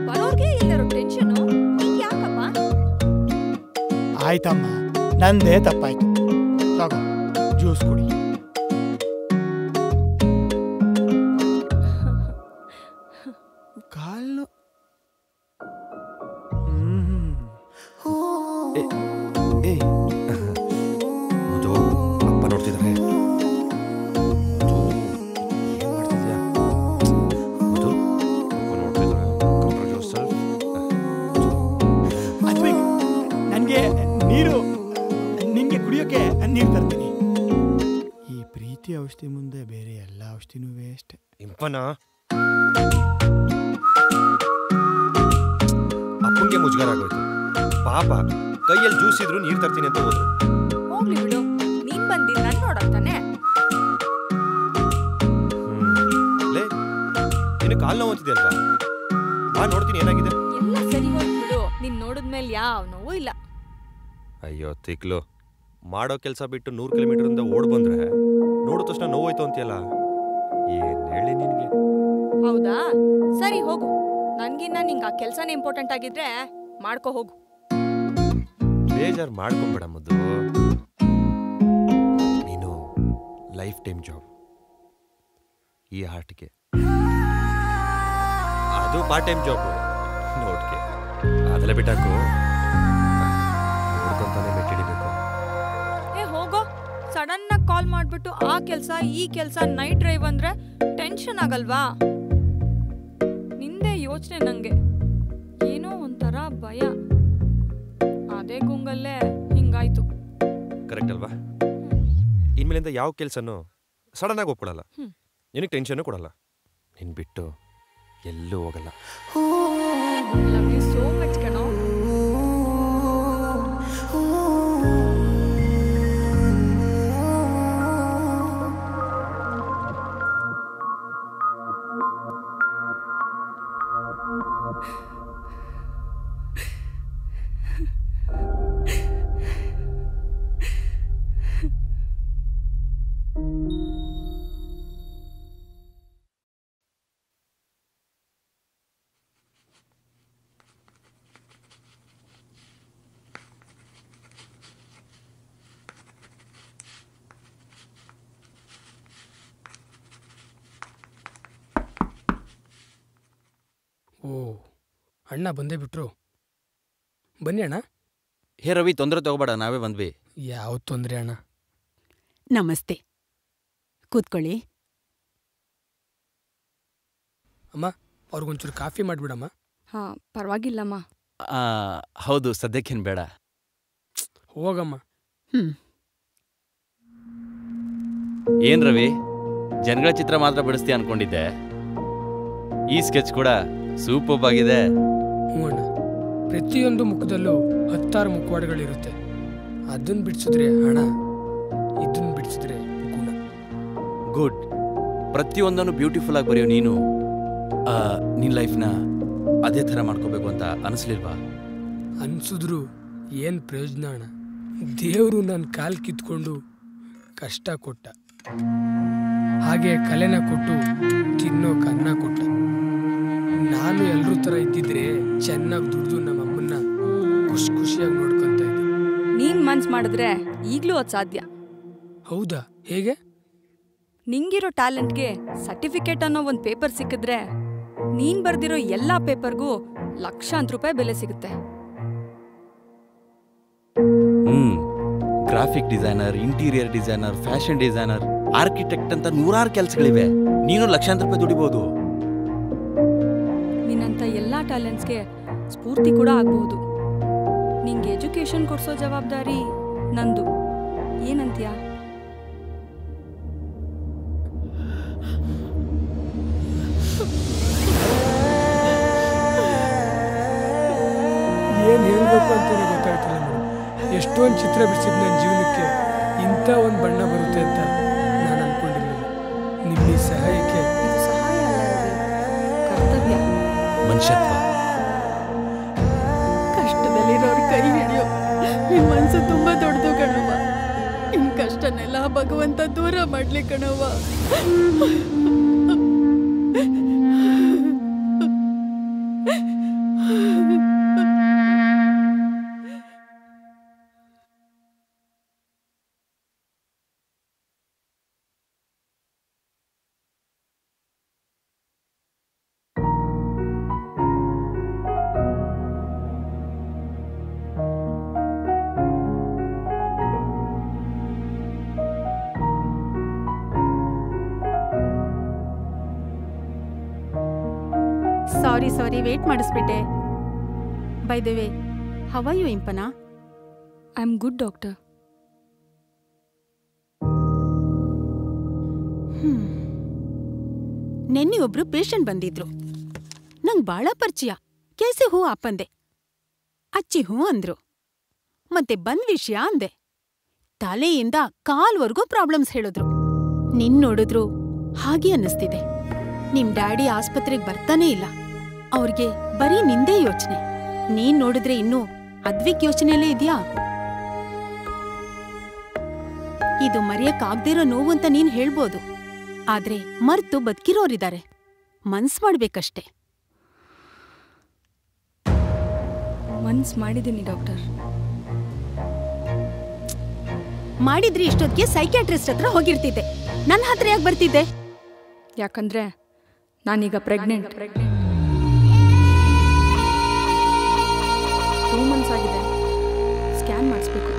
[SPEAKER 8] ಬರೋರ್ಗೆ ಇಲ್ಲರೋ ಟೆನ್ಷನ್ ನಿಂಗೆ ಯಾಕಪ್ಪ?
[SPEAKER 5] ಆಯ್ತಮ್ಮ. ನಂದೇ ತಪ್ಪಾಯ್ತು. ತಗೋ ಔಷಧಿನೂ ವೇಸ್ಟ್
[SPEAKER 10] ಇಂಪನ ಅಪ್ಪಂಗೆ ಮುಜುಗರ ಆಗೋಯ್ತು. ಪಾಪ ಕೈಯಲ್ಲಿ ಜ್ಯೂಸ್ ಇದ್ರು ನೀರು ತರ್ತೀನಿ ಅಂತ ಹೋದ್ರು.
[SPEAKER 8] ಹೋಗ್ಲಿ ಬಿಡು ನೀನ್ ಬಂದಿ ನನ್ ನೋಡಂತಾನೆ.
[SPEAKER 10] ಲೇ ನಿನ್ನ ಕಾಲು ನೋವು ಅಂತಿದೆ ಅಲ್ವಾ? ಬಾ ನೋಡ್ತೀನಿ ಏನಾಗಿದೆ.
[SPEAKER 8] ಎಲ್ಲ ಸರಿ ಹೋಗ್ಬಿಡು ನೀನ್ ನೋಡಿದ್ಮೇಲೆ ಯಾವ ನೋವು ಇಲ್ಲ.
[SPEAKER 10] ಅಯ್ಯೋ ತಿಕ್ಲು. ಮಾಡೋ ಕೆಲಸ ಬಿಟ್ಟು ನೂರು ಕಿಲೋಮೀಟರಿಂದ ಓಡ್ ಬಂದ್ರೆ ನೋಡಿದ ತಕ್ಷಣ ನೋವಾಯ್ತು ಅಂತೀಯಲ್ಲ? ಏನ್ ಹೇಳಿ ನಿನ್ಗೆ?
[SPEAKER 8] ಹೌದಾ? ಸರಿ ಹೋಗು. ನನ್ಗಿನ್ನ ನಿಂಗೆ ಆ ಕೆಲಸನೇ ಇಂಪಾರ್ಟೆಂಟ್ ಆಗಿದ್ರೆ ಮಾಡ್ಕೋ ಹೋಗು.
[SPEAKER 10] ಬೇಜಾರು ಮಾಡ್ಕೊಂಬೇಡ ಮುದ್ದು ನೀನು ಲೈಫ್ ಟೈಮ್ ಜಾಬ್ ಈ ಹಾರ್ಟ್ಗೆ. ಅದು ಪಾರ್ಟ್ ಟೈಮ್ ಜಾಬ್ ನೋಡ್ಕೆ. ಅದೆಲ್ಲ ಬಿಟ್ಟಾಕು?
[SPEAKER 8] ಕಾಲ್ ಮಾಡ್ಬಿಟ್ಟು ಆ ಕೆಲಸ ಈ ಕೆಲಸ ನೈಟ್ ಡ್ರೈವ್ ಅಂದ್ರೆ ಟೆನ್ಷನ್ ಆಗಲ್ವಾ? ನಿಂದೆ ಯೋಚನೆ ನಂಗೆ. ಏನೋ ಒಂಥರ ಭಯ. ಅದೇ ಗುಂಗಲ್ಲೇ ಹಿಂಗಾಯ್ತು.
[SPEAKER 10] ಕರೆಕ್ಟ್ ಅಲ್ವಾ? ಇನ್ಮೇಲಿಂದ ಯಾವ ಕೆಲಸನೂ ಸಡನ್ ಆಗಿ ಒಪ್ಕೊಳಲ್ಲ.
[SPEAKER 8] ಹ್ಮ್.
[SPEAKER 10] ನಿನಗೆ ಟೆನ್ಷನ್ ಕೊಡಲ್ಲ. ನಿನ್ ಬಿಟ್ಟು ಎಲ್ಲೂ ಹೋಗಲ್ಲ.
[SPEAKER 14] ಅಣ್ಣ ಬಂದೇ ಬಿಟ್ರು. ಬನ್ನಿ ಅಣ್ಣ.
[SPEAKER 4] ಹೇ ರವಿ ತೊಂದರೆ ತಗೋಬೇಡ ನಾವೇ ಬಂದ್ವಿ.
[SPEAKER 14] ಯಾವ ತೊಂದರೆ ಅಣ್ಣ?
[SPEAKER 15] ನಮಸ್ತೆ. ಕೂತ್ಕೊಳ್ಳಿ.
[SPEAKER 14] ಅಮ್ಮ ಅವ್ರಿಗೊಂಚೂರು ಕಾಫಿ ಮಾಡಿಬಿಡಮ್ಮ.
[SPEAKER 8] ಹಾ ಪರವಾಗಿಲ್ಲಮ್ಮ.
[SPEAKER 4] ಆ, ಹೌದು ಸದ್ಯಕ್ಕೇನು ಬೇಡ.
[SPEAKER 14] ಹೋಗಮ್ಮ.
[SPEAKER 15] ಹ್ಮ್.
[SPEAKER 4] ಏನ್ ರವಿ ಜನಗಳ ಚಿತ್ರ ಮಾತ್ರ ಬಿಡಿಸ್ತೀಯ ಅನ್ಕೊಂಡಿದ್ದೆ. ಈ ಸ್ಕೆಚ್ ಕೂಡ ಸೂಪರ್ ಆಗಿದೆ.
[SPEAKER 14] ಹ್ಞೂ ಪ್ರತಿಯೊಂದು ಮುಖದಲ್ಲೂ ಹತ್ತಾರು ಮುಖವಾಡಗಳಿರುತ್ತೆ. ಅದನ್ನು ಬಿಡಿಸಿದ್ರೆ ಹಣ ಇದನ್ನು ಬಿಡಿಸಿದ್ರೆ ಗುಣ.
[SPEAKER 4] ಗುಡ್. ಪ್ರತಿಯೊಂದನ್ನು ಬ್ಯೂಟಿಫುಲ್ ಆಗಿ ಬರೆಯೋ ನೀನು ನಿನ್ನ ನಿನ್ ಲೈಫ್ನ ಅದೇ ಥರ ಮಾಡ್ಕೋಬೇಕು ಅಂತ ಅನಿಸ್ಲಿಲ್ವಾ?
[SPEAKER 14] ಅನಿಸಿದ್ರು ಏನು ಪ್ರಯೋಜನ ಅಣ್ಣ? ದೇವರು ನನ್ನ ಕಾಲು ಕಿತ್ಕೊಂಡು ಕಷ್ಟ ಕೊಟ್ಟ. ಹಾಗೆ ಕಲೆನ ಕೊಟ್ಟು ತಿನ್ನೋ ಅನ್ನ ಕೊಟ್ಟ. ನಾನು ಎಲ್ರೂ ಥರ ಇದ್ದಿದ್ರೆ ಚೆನ್ನಾಗಿ ದುಡ್ದು ನಮ್ಮ ಅಮ್ಮನ್ನ ಖುಷಿ ಖುಷಿಯಾಗಿ ನೋಡ್ಕೊಂತ ಇದ್ದೆ
[SPEAKER 8] ನೀನ್ ಮನ್ಸ್ ಮಾಡಿದ್ರೆ ಈಗ್ಲೂ ಅದು ಸಾಧ್ಯ.
[SPEAKER 14] ಹೌದಾ? ಹೇಗೆ?
[SPEAKER 8] ನಿಂಗಿರೋ ಟ್ಯಾಲೆಂಟ್ಗೆ ಸರ್ಟಿಫಿಕೇಟ್ ಅನ್ನೋ ಒಂದು ಪೇಪರ್ ಸಿಕ್ಕಿದ್ರೆ ನೀನ್ ಬರ್ದಿರೋ ಎಲ್ಲಾ ಪೇಪರ್ಗೂ ಲಕ್ಷಾಂತರ ರೂಪಾಯಿ ಬೆಲೆ ಸಿಗುತ್ತೆ.
[SPEAKER 4] ಹ್ಮ್ graphic designer interior designer fashion designer architect ಅಂತ ನೂರಾರು ಕೆಲಸಗಳಿವೆ. ನೀನು ಲಕ್ಷಾಂತರ ರೂಪಾಯಿ ದುಡಿಬಹುದು
[SPEAKER 8] ಟ್ಯಾಲೆಂಟ್ಸ್ಗೆ ಸ್ಫೂರ್ತಿ ಕೂಡ ಆಗ್ಬಹುದು. ನಿಂಗೆ ಎಜುಕೇಷನ್ ಕೊಡ್ಸೋ ಜವಾಬ್ದಾರಿ ನಂದು. ಏನಂತೀಯ?
[SPEAKER 14] ಏನು ಹೇಳ್ಬೇಕು ಅಂತಾನೆ ಗೊತ್ತಾಗ್ತಿಲ್ಲ ಮೇಡಮ್ ಎಷ್ಟೊಂದು ಚಿತ್ರ ಬಿಡಿಸಿದ್ದು ನನ್ನ ಜೀವನಕ್ಕೆ ಇಂಥ ಒಂದು ಬಣ್ಣ ಬರುತ್ತೆ ಅಂತ ನಾನು ಅಂದ್ಕೊಂಡಿರಲಿಲ್ಲ ನಿಮ್ಮ ಈ ಸಹಾಯಕ್ಕೆ
[SPEAKER 8] ಕರ್ತವ್ಯ.
[SPEAKER 4] ಮನುಷ್ಯತ್ವ.
[SPEAKER 15] ನಿನ್ ಮನ್ಸು ತುಂಬಾ ದೊಡ್ಡದು ಕಣವ್ವ. ನಿನ್ ಕಷ್ಟನೆಲ್ಲ ಭಗವಂತ ದೂರ ಮಾಡ್ಲಿ ಕಣವ್ವ.
[SPEAKER 16] ಮಾಡಿಸ್ಬಿಟ್ಟೆ. By the way how are you Impana
[SPEAKER 8] I am good doctor
[SPEAKER 16] ನೆನ್ನೆ ಒಬ್ರು ಪೇಷಂಟ್ ಬಂದಿದ್ರು. ನಂಗೆ ಬಾಳ ಪರಿಚಯ. ಕೇಸಿ ಹೂ ಅಪ್ಪಂದೆ ಅಚ್ಚಿ ಹೂ ಅಂದ್ರು. ಮತ್ತೆ ಬಂದ್ ವಿಷಯ ಅಂದೆ. ತಲೆಯಿಂದ ಕಾಲ್ವರೆಗೂ ಪ್ರಾಬ್ಲಮ್ಸ್ ಹೇಳಿದ್ರು. ನಿನ್ ನೋಡಿದ್ರು ಹಾಗೆ ಅನ್ನಿಸ್ತಿದೆ. ನಿಮ್ ಡ್ಯಾಡಿ ಆಸ್ಪತ್ರೆಗೆ ಬರ್ತಾನೇ ಇಲ್ಲ. ಅವ್ರಿಗೆ ಬರೀ ನಿಂದೇ ಯೋಚನೆ. ನೀನ್ ನೋಡಿದ್ರೆ ಇನ್ನು ಅದ್ವಿಕ್ ಯೋಚನೆಯಲ್ಲೇ ಇದ್ಯಾ? ಇದು ಮರೆಯಕ್ಕಾಗ್ದಿರೋ ನೋವು ಅಂತ ನೀನ್ ಹೇಳ್ಬೋದು. ಆದ್ರೆ ಮರ್ತು ಬದುಕಿರೋರಿದ್ದಾರೆ ಮನ್ಸ್ ಮಾಡ್ಬೇಕಷ್ಟೆ.
[SPEAKER 8] ಮನ್ಸ್ ಮಾಡಿದ್ದೀನಿ ಡಾಕ್ಟರ್.
[SPEAKER 16] ಮಾಡಿದ್ರಿ ಇಷ್ಟೊತ್ತಿಗೆ ಸೈಕ್ಯಾಟ್ರಿಸ್ಟ್ ಹತ್ರ ಹೋಗಿರ್ತಿದ್ದೆ. ನನ್ನ ಹತ್ರ ಯಾಕೆ ಬರ್ತಿದ್ದೆ?
[SPEAKER 8] ಯಾಕಂದ್ರೆ ನಾನೀಗ ಪ್ರೆಗ್ನೆಂಟ್ ಟೂ ಆಗಿದೆ. ಸ್ಕ್ಯಾನ್ ಮಾಡಿಸ್ಬೇಕು.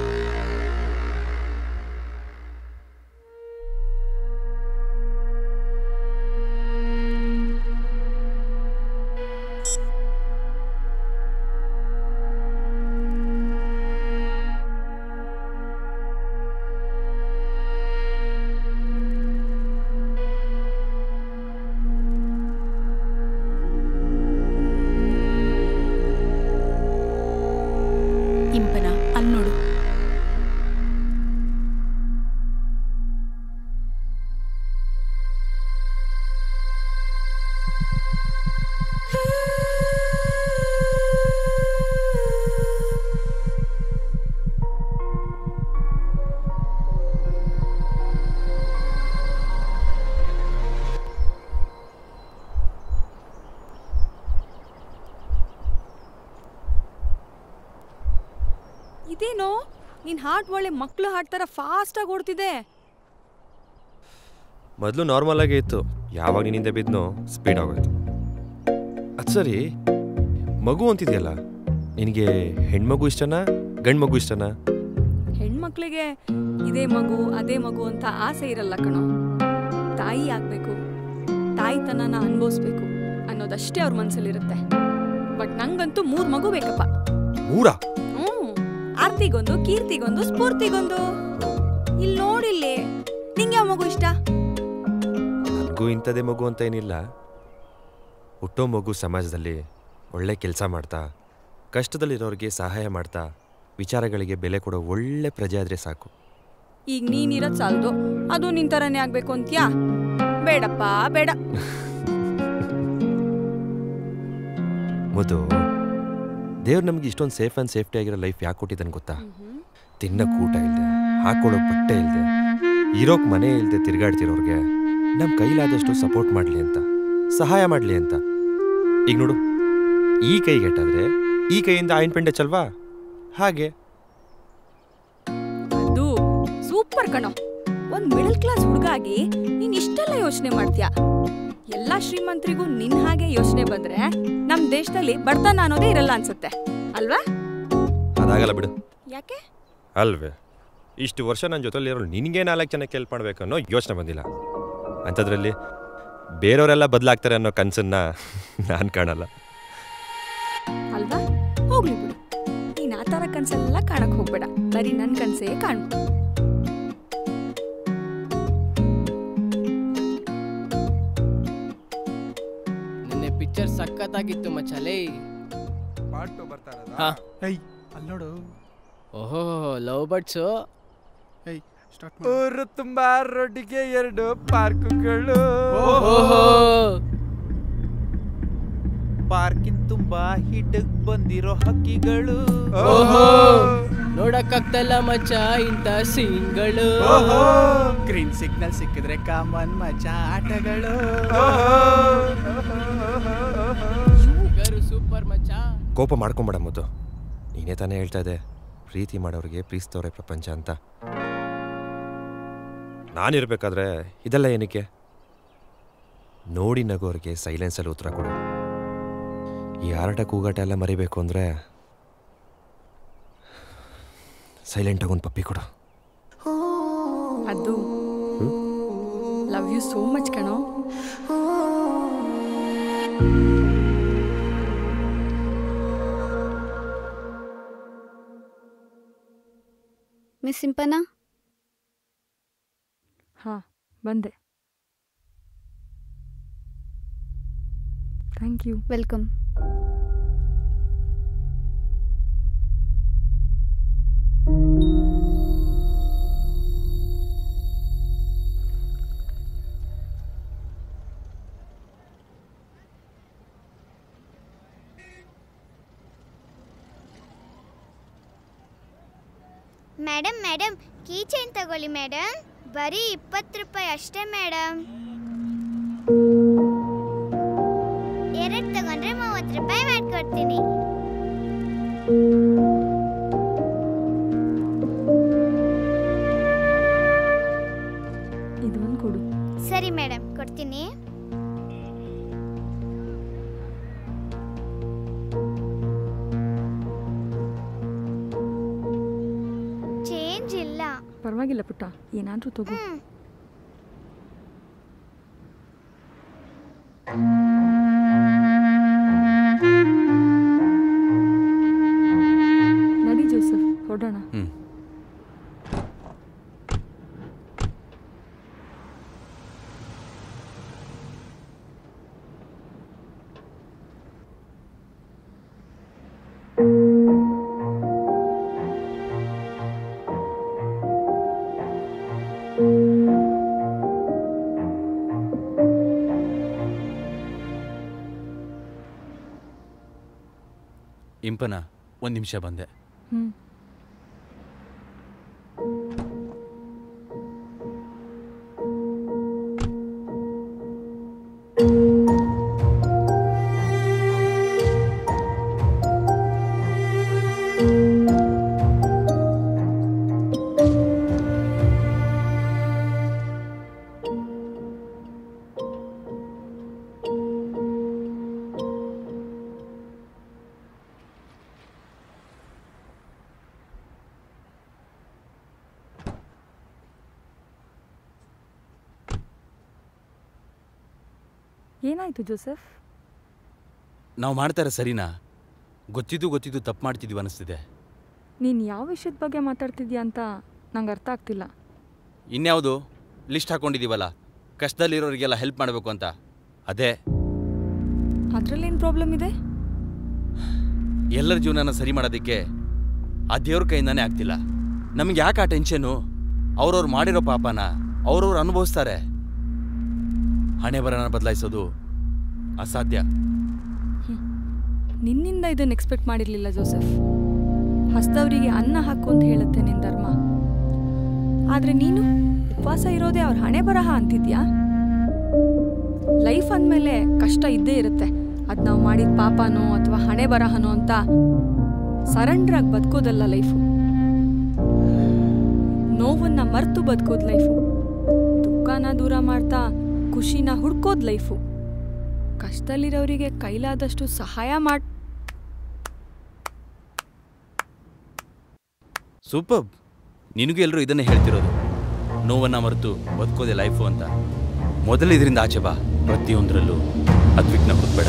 [SPEAKER 8] ನಿನ್ ಹಾರ್ಟ್ ಒಳ್ಳೆ ಮಕ್ಳು ಹಾರ್ಟ್ ಥರ ಫಾಸ್ಟಾಗಿ ಓಡ್ತಿದೆ.
[SPEAKER 10] ಮೊದಲು ನಾರ್ಮಲ್ ಆಗೇ ಇತ್ತು. ಯಾವಾಗ ನಿನ್ನಿಂದ ಬಿದ್ನೋ ಸ್ಪೀಡ್ ಆಗೋಯ್ತು. ಅದು ಸರಿ ಮಗು ಅಂತಿದೆಯಲ್ಲ ನಿನಗೆ ಹೆಣ್ಮಗು ಇಷ್ಟನಾ ಗಂಡು ಮಗು ಇಷ್ಟನಾ?
[SPEAKER 8] ಹೆಣ್ಮಕ್ಳಿಗೆ ಇದೇ ಮಗು ಅದೇ ಮಗು ಅಂತ ಆಸೆ ಇರಲ್ಲ ಕಣೋ. ತಾಯಿ ಆಗ್ಬೇಕು ತಾಯಿತನನ ಅನುಭವಿಸ್ಬೇಕು ಅನ್ನೋದಷ್ಟೇ ಅವ್ರ ಮನಸ್ಸಲ್ಲಿರುತ್ತೆ ಬಟ್ ನಂಗಂತೂ ಮೂರ್ ಮಗು ಬೇಕಪ್ಪ.
[SPEAKER 10] ಮೂರಾ?
[SPEAKER 8] ಆರ್ತಿಗೊಂದು ಕೀರ್ತಿಗೊಂದು ಸ್ಫೂರ್ತಿಗೊಂದು. ಇಲ್ಲಿ ನೋಡಿಲ್ಲಿ ನಿಂಗೆ ಯಾವ ಮಗು ಇಷ್ಟ?
[SPEAKER 10] ನನಗೂ ಇಂಥದೇ ಮಗು ಅಂತ ಏನಿಲ್ಲ. ಹುಟ್ಟೋ ಮಗು ಸಮಾಜದಲ್ಲಿ ಒಳ್ಳೆ ಕೆಲಸ ಮಾಡ್ತಾ ಕಷ್ಟದಲ್ಲಿರೋರಿಗೆ ಸಹಾಯ ಮಾಡ್ತಾ ವಿಚಾರಗಳಿಗೆ ಬೆಲೆ ಕೊಡೋ ಒಳ್ಳೆ ಪ್ರಜೆ ಆದರೆ ಸಾಕು.
[SPEAKER 8] ಈಗ ನೀನಿರೋದ್ ಸಾಲದು ಅದು ನಿನ್ ಥರನೇ ಆಗಬೇಕು ಅಂತ್ಯಾ? ಬೇಡಪ್ಪ ಬೇಡ.
[SPEAKER 10] ಮಧು ದೇವ್ರು ನಮ್ಗೆ ಇಷ್ಟೊಂದು ಸೇಫ್ ಆ್ಯಂಡ್ ಸೇಫ್ಟಿ ಆಗಿರೋ ಲೈಫ್ ಯಾಕೆ ಕೊಟ್ಟಿದ್ದಾನೆ ಗೊತ್ತಾ? ತಿನ್ನಕ್ಕೆ ಊಟ ಇಲ್ಲದೆ ಹಾಕೊಳ್ಳೋ ಬಟ್ಟೆ ಇಲ್ಲದೆ ಇರೋಕ್ ಮನೆ ಇಲ್ಲದೆ ತಿರುಗಾಡ್ತಿರೋರ್ಗೆ ನಮ್ಮ ಕೈಲಾದಷ್ಟು ಸಪೋರ್ಟ್ ಮಾಡಲಿ ಅಂತ, ಸಹಾಯ ಮಾಡಲಿ ಅಂತ. ಈಗ ನೋಡು, ಈ ಕೈಗೆಟ್ಟಾದ್ರೆ ಈ ಕೈಯಿಂದ ಆಯಿಂಟ್ಮೆಂಟ್ ಹಚ್ಚಲ್ವಾ ಹಾಗೆ.
[SPEAKER 8] ಅದು ಸೂಪರ್ ಕಣೋ. ಒಂದು ಮಿಡಲ್ ಕ್ಲಾಸ್ ಹುಡುಗ ಆಗಿ ನೀನ್ ಇಷ್ಟೆಲ್ಲ ಯೋಚನೆ ಮಾಡ್ತೀಯ? ಎಲ್ಲಾ ಶ್ರೀಮಂತರಿಗೂ ನಿನ್ ಹಾಗೆ ಯೋಚನೆ ಬಂದ್ರೆ ನಮ್ ದೇಶದಲ್ಲಿ ಬಡತನ ಅನ್ನೋದೇ ಇರಲ್ಲ ಅನ್ಸುತ್ತೆ. ಅಲ್ವಾ?
[SPEAKER 10] ಅದಾಗಲ್ಲ ಬಿಡು.
[SPEAKER 8] ಯಾಕೆ?
[SPEAKER 10] ಅಲ್ವೇ? ಇಷ್ಟು ವರ್ಷ ನನ್ನ ಜೊತೆಲಿ ಇರೋ ನಿನಗೆ ನಾಲ್ಕು ಜನಕ್ಕೆ ಹೆಲ್ಪ್ ಮಾಡ್ಬೇಕು ಅನ್ನೋ ಯೋಚನೆ ಬಂದಿಲ್ಲ. ಅಂಥದ್ರಲ್ಲಿ ಬೇರೆಯವರೆಲ್ಲ ಬದಲಾಗ್ತಾರೆ ಅನ್ನೋ ಕನಸನ್ನ ನಾನು ಕಾಣಲ್ಲ.
[SPEAKER 8] ಅಲ್ವಾ? ಹೋಗ್ಲಿ ಬಿಡು. ನೀನು ಆ ಥರ ಕನಸೆಲ್ಲ ಕಾಣಕ್ಕೆ ಹೋಗ್ಬೇಡ. ಬರೀ ನನ್ನ ಕನ್ಸೇ ಕಾಣು
[SPEAKER 11] ಪಿಕ್ಚರ್ ಸಖತ್ತಾಗಿತ್ತು ಮಚ್ಚಲೇ.
[SPEAKER 7] ಪಾರ್ಟ್ ಬರ್ತಾ
[SPEAKER 11] ಹಾ.
[SPEAKER 6] ಏಯ್ ಅಲ್ಲಿ ನೋಡು.
[SPEAKER 11] ಓಹೋ ಲವ್ ಬರ್ಡ್ಸ್?
[SPEAKER 6] ಏಯ್ ಸ್ಟಾರ್ಟ್
[SPEAKER 7] ಊರು ತುಂಬಾ ರೋಡಿಗೆ ಎರಡು ಪಾರ್ಕುಗಳು.
[SPEAKER 17] ಪಾರ್ಕಿನ್ ತುಂಬಾ ಹಿಡಕ್ ಬಂದಿರೋ ಹಕ್ಕಿಗಳು.
[SPEAKER 11] ನೋಡಕ್ಕಾಗ್ತಲ್ಲ ಮಚ್ಚ ಇಂಥ ಸೀನ್ಗಳು.
[SPEAKER 6] ಗ್ರೀನ್ ಸಿಗ್ನಲ್ ಸಿಕ್ಕಿದ್ರೆ ಕಾಮನ್ ಮಜಾ ಆಟಗಳು.
[SPEAKER 10] ಕೋಪ ಮಾಡ್ಕೊಂಬೇಡ ಮುದ್ದು. ನೀನೇ ತಾನೇ ಹೇಳ್ತಾ ಇದ್ದೆ ಪ್ರೀತಿ ಮಾಡೋರಿಗೆ ಪ್ರೀತಿಸ್ತವ್ರೆ ಪ್ರಪಂಚ ಅಂತ. ನಾನಿರ್ಬೇಕಾದ್ರೆ ಇದೆಲ್ಲ ಏನಕ್ಕೆ? ನೋಡಿ ನಗೋರಿಗೆ ಸೈಲೆನ್ಸಲ್ಲಿ ಉತ್ತರ ಕೊಡು. ಈ ಆರಾಟ ಕೂಗಾಟ ಎಲ್ಲ ಮರಿಬೇಕು ಅಂದರೆ ಸೈಲೆಂಟಾಗಿ ಒಂದು ಪಪ್ಪಿ ಕೊಡು.
[SPEAKER 8] ಅದು ಲವ್ ಯು ಸೋ ಮಚ್ ಕಣೋ.
[SPEAKER 2] ಮಿಸ್ ಸಿಂಪನಾ
[SPEAKER 8] ಹಾ ಬಂದೆ thank you
[SPEAKER 2] welcome
[SPEAKER 18] madam madam key chain ತಗೊಳ್ಳಿ ಮೇಡಮ್ ಬರೀ ಇಪ್ಪತ್ತು ರೂಪಾಯಿ ಅಷ್ಟೇ ಮೇಡಮ್ ಎರಡು ತಗೊಂಡ್ರೆ ಮೂವತ್ತು ರೂಪಾಯಿ ಮಾಡ್ಕೊಡ್ತೀನಿ
[SPEAKER 8] ಇದೊಂದು ಕೊಡು.
[SPEAKER 18] ಸರಿ ಮೇಡಮ್ ಕೊಡ್ತೀನಿ.
[SPEAKER 8] ಪರವಾಗಿಲ್ಲ ಪುಟ್ಟ. ಏನಾದರೂ ತಗೋ.
[SPEAKER 4] ಒಂದು
[SPEAKER 8] ಏನಾಯ್ತು ಜೋಸೆಫ್?
[SPEAKER 4] ನಾವು ಮಾಡ್ತಾರೆ ಸರಿನಾ? ಗೊತ್ತಿದ್ದು ಗೊತ್ತಿದ್ದು ತಪ್ಪು ಮಾಡ್ತಿದ್ವಿ ಅನಿಸ್ತಿದೆ.
[SPEAKER 8] ನೀನು ಯಾವ ವಿಷಯದ ಬಗ್ಗೆ ಮಾತಾಡ್ತಿದ್ಯಾ ಅಂತ ನಂಗೆ ಅರ್ಥ ಆಗ್ತಿಲ್ಲ.
[SPEAKER 4] ಇನ್ಯಾವುದು? ಲಿಸ್ಟ್ ಹಾಕೊಂಡಿದ್ದೀವಲ್ಲ ಕಷ್ಟದಲ್ಲಿರೋರಿಗೆಲ್ಲ ಹೆಲ್ಪ್ ಮಾಡಬೇಕು ಅಂತ. ಅದೇ.
[SPEAKER 8] ಅದರಲ್ಲೇನು ಪ್ರಾಬ್ಲಮ್ ಇದೆ?
[SPEAKER 4] ಎಲ್ಲರ ಜೀವನನ ಸರಿ ಮಾಡೋದಕ್ಕೆ ಆ ದೇವ್ರ ಕೈಯಿಂದಾನೇ ಆಗ್ತಿಲ್ಲ. ನಮ್ಗೆ ಯಾಕೆ ಆ ಟೆನ್ಷನು? ಅವ್ರವ್ರು ಮಾಡಿರೋ ಪಾಪನ ಅವ್ರವ್ರು ಅನುಭವಿಸ್ತಾರೆ. ಹಣೆ ಬರನ ಬದಲಾಯಿಸೋದು ಅಸಾಧ್ಯ.
[SPEAKER 8] ನಿನ್ನಿಂದ ಇದನ್ನು ಎಕ್ಸ್ಪೆಕ್ಟ್ ಮಾಡಿರಲಿಲ್ಲ ಜೋಸೆಫ್. ಹಸ್ತವರಿಗೆ ಅನ್ನ ಹಾಕು ಅಂತ ಹೇಳುತ್ತೆ ನಿನ್ನ ಧರ್ಮ. ಆದರೆ ನೀನು ಉಪವಾಸ ಇರೋದೇ ಅವ್ರ ಹಣೆ ಬರಹ ಅಂತಿದ್ಯಾ? ಲೈಫ್ ಅಂದಮೇಲೆ ಕಷ್ಟ ಇದ್ದೇ ಇರುತ್ತೆ. ಅದು ನಾವು ಮಾಡಿದ ಪಾಪನೋ ಅಥವಾ ಹಣೆ ಬರಹನೋ ಅಂತ ಸರೆಂಡ್ರಾಗಿ ಬದುಕೋದಲ್ಲ ಲೈಫು ನೋವನ್ನ ಮರ್ತು ಬದುಕೋದು ಲೈಫು ದುಃಖನ ದೂರ ಮಾಡ್ತಾ ಖುಷಿನ ಹುಡ್ಕೋದು ಲೈಫು ಕಷ್ಟದಲ್ಲಿರೋರಿಗೆ ಕೈಲಾದಷ್ಟು ಸಹಾಯ ಮಾಡ್
[SPEAKER 4] ಸೂಪರ್. ನಿನಗೂ ಎಲ್ಲರೂ ಇದನ್ನೇ ಹೇಳ್ತಿರೋದು. ನೋವನ್ನ ಮರೆತು ಬದುಕೋದೆ ಲೈಫು ಅಂತ. ಮೊದಲು ಇದರಿಂದ ಆಚೆ ಬಾ. ಪ್ರತಿಯೊಂದರಲ್ಲೂ ಅದ್ವಿಗ್ನ ಹುಡುಕ್ಬೇಡ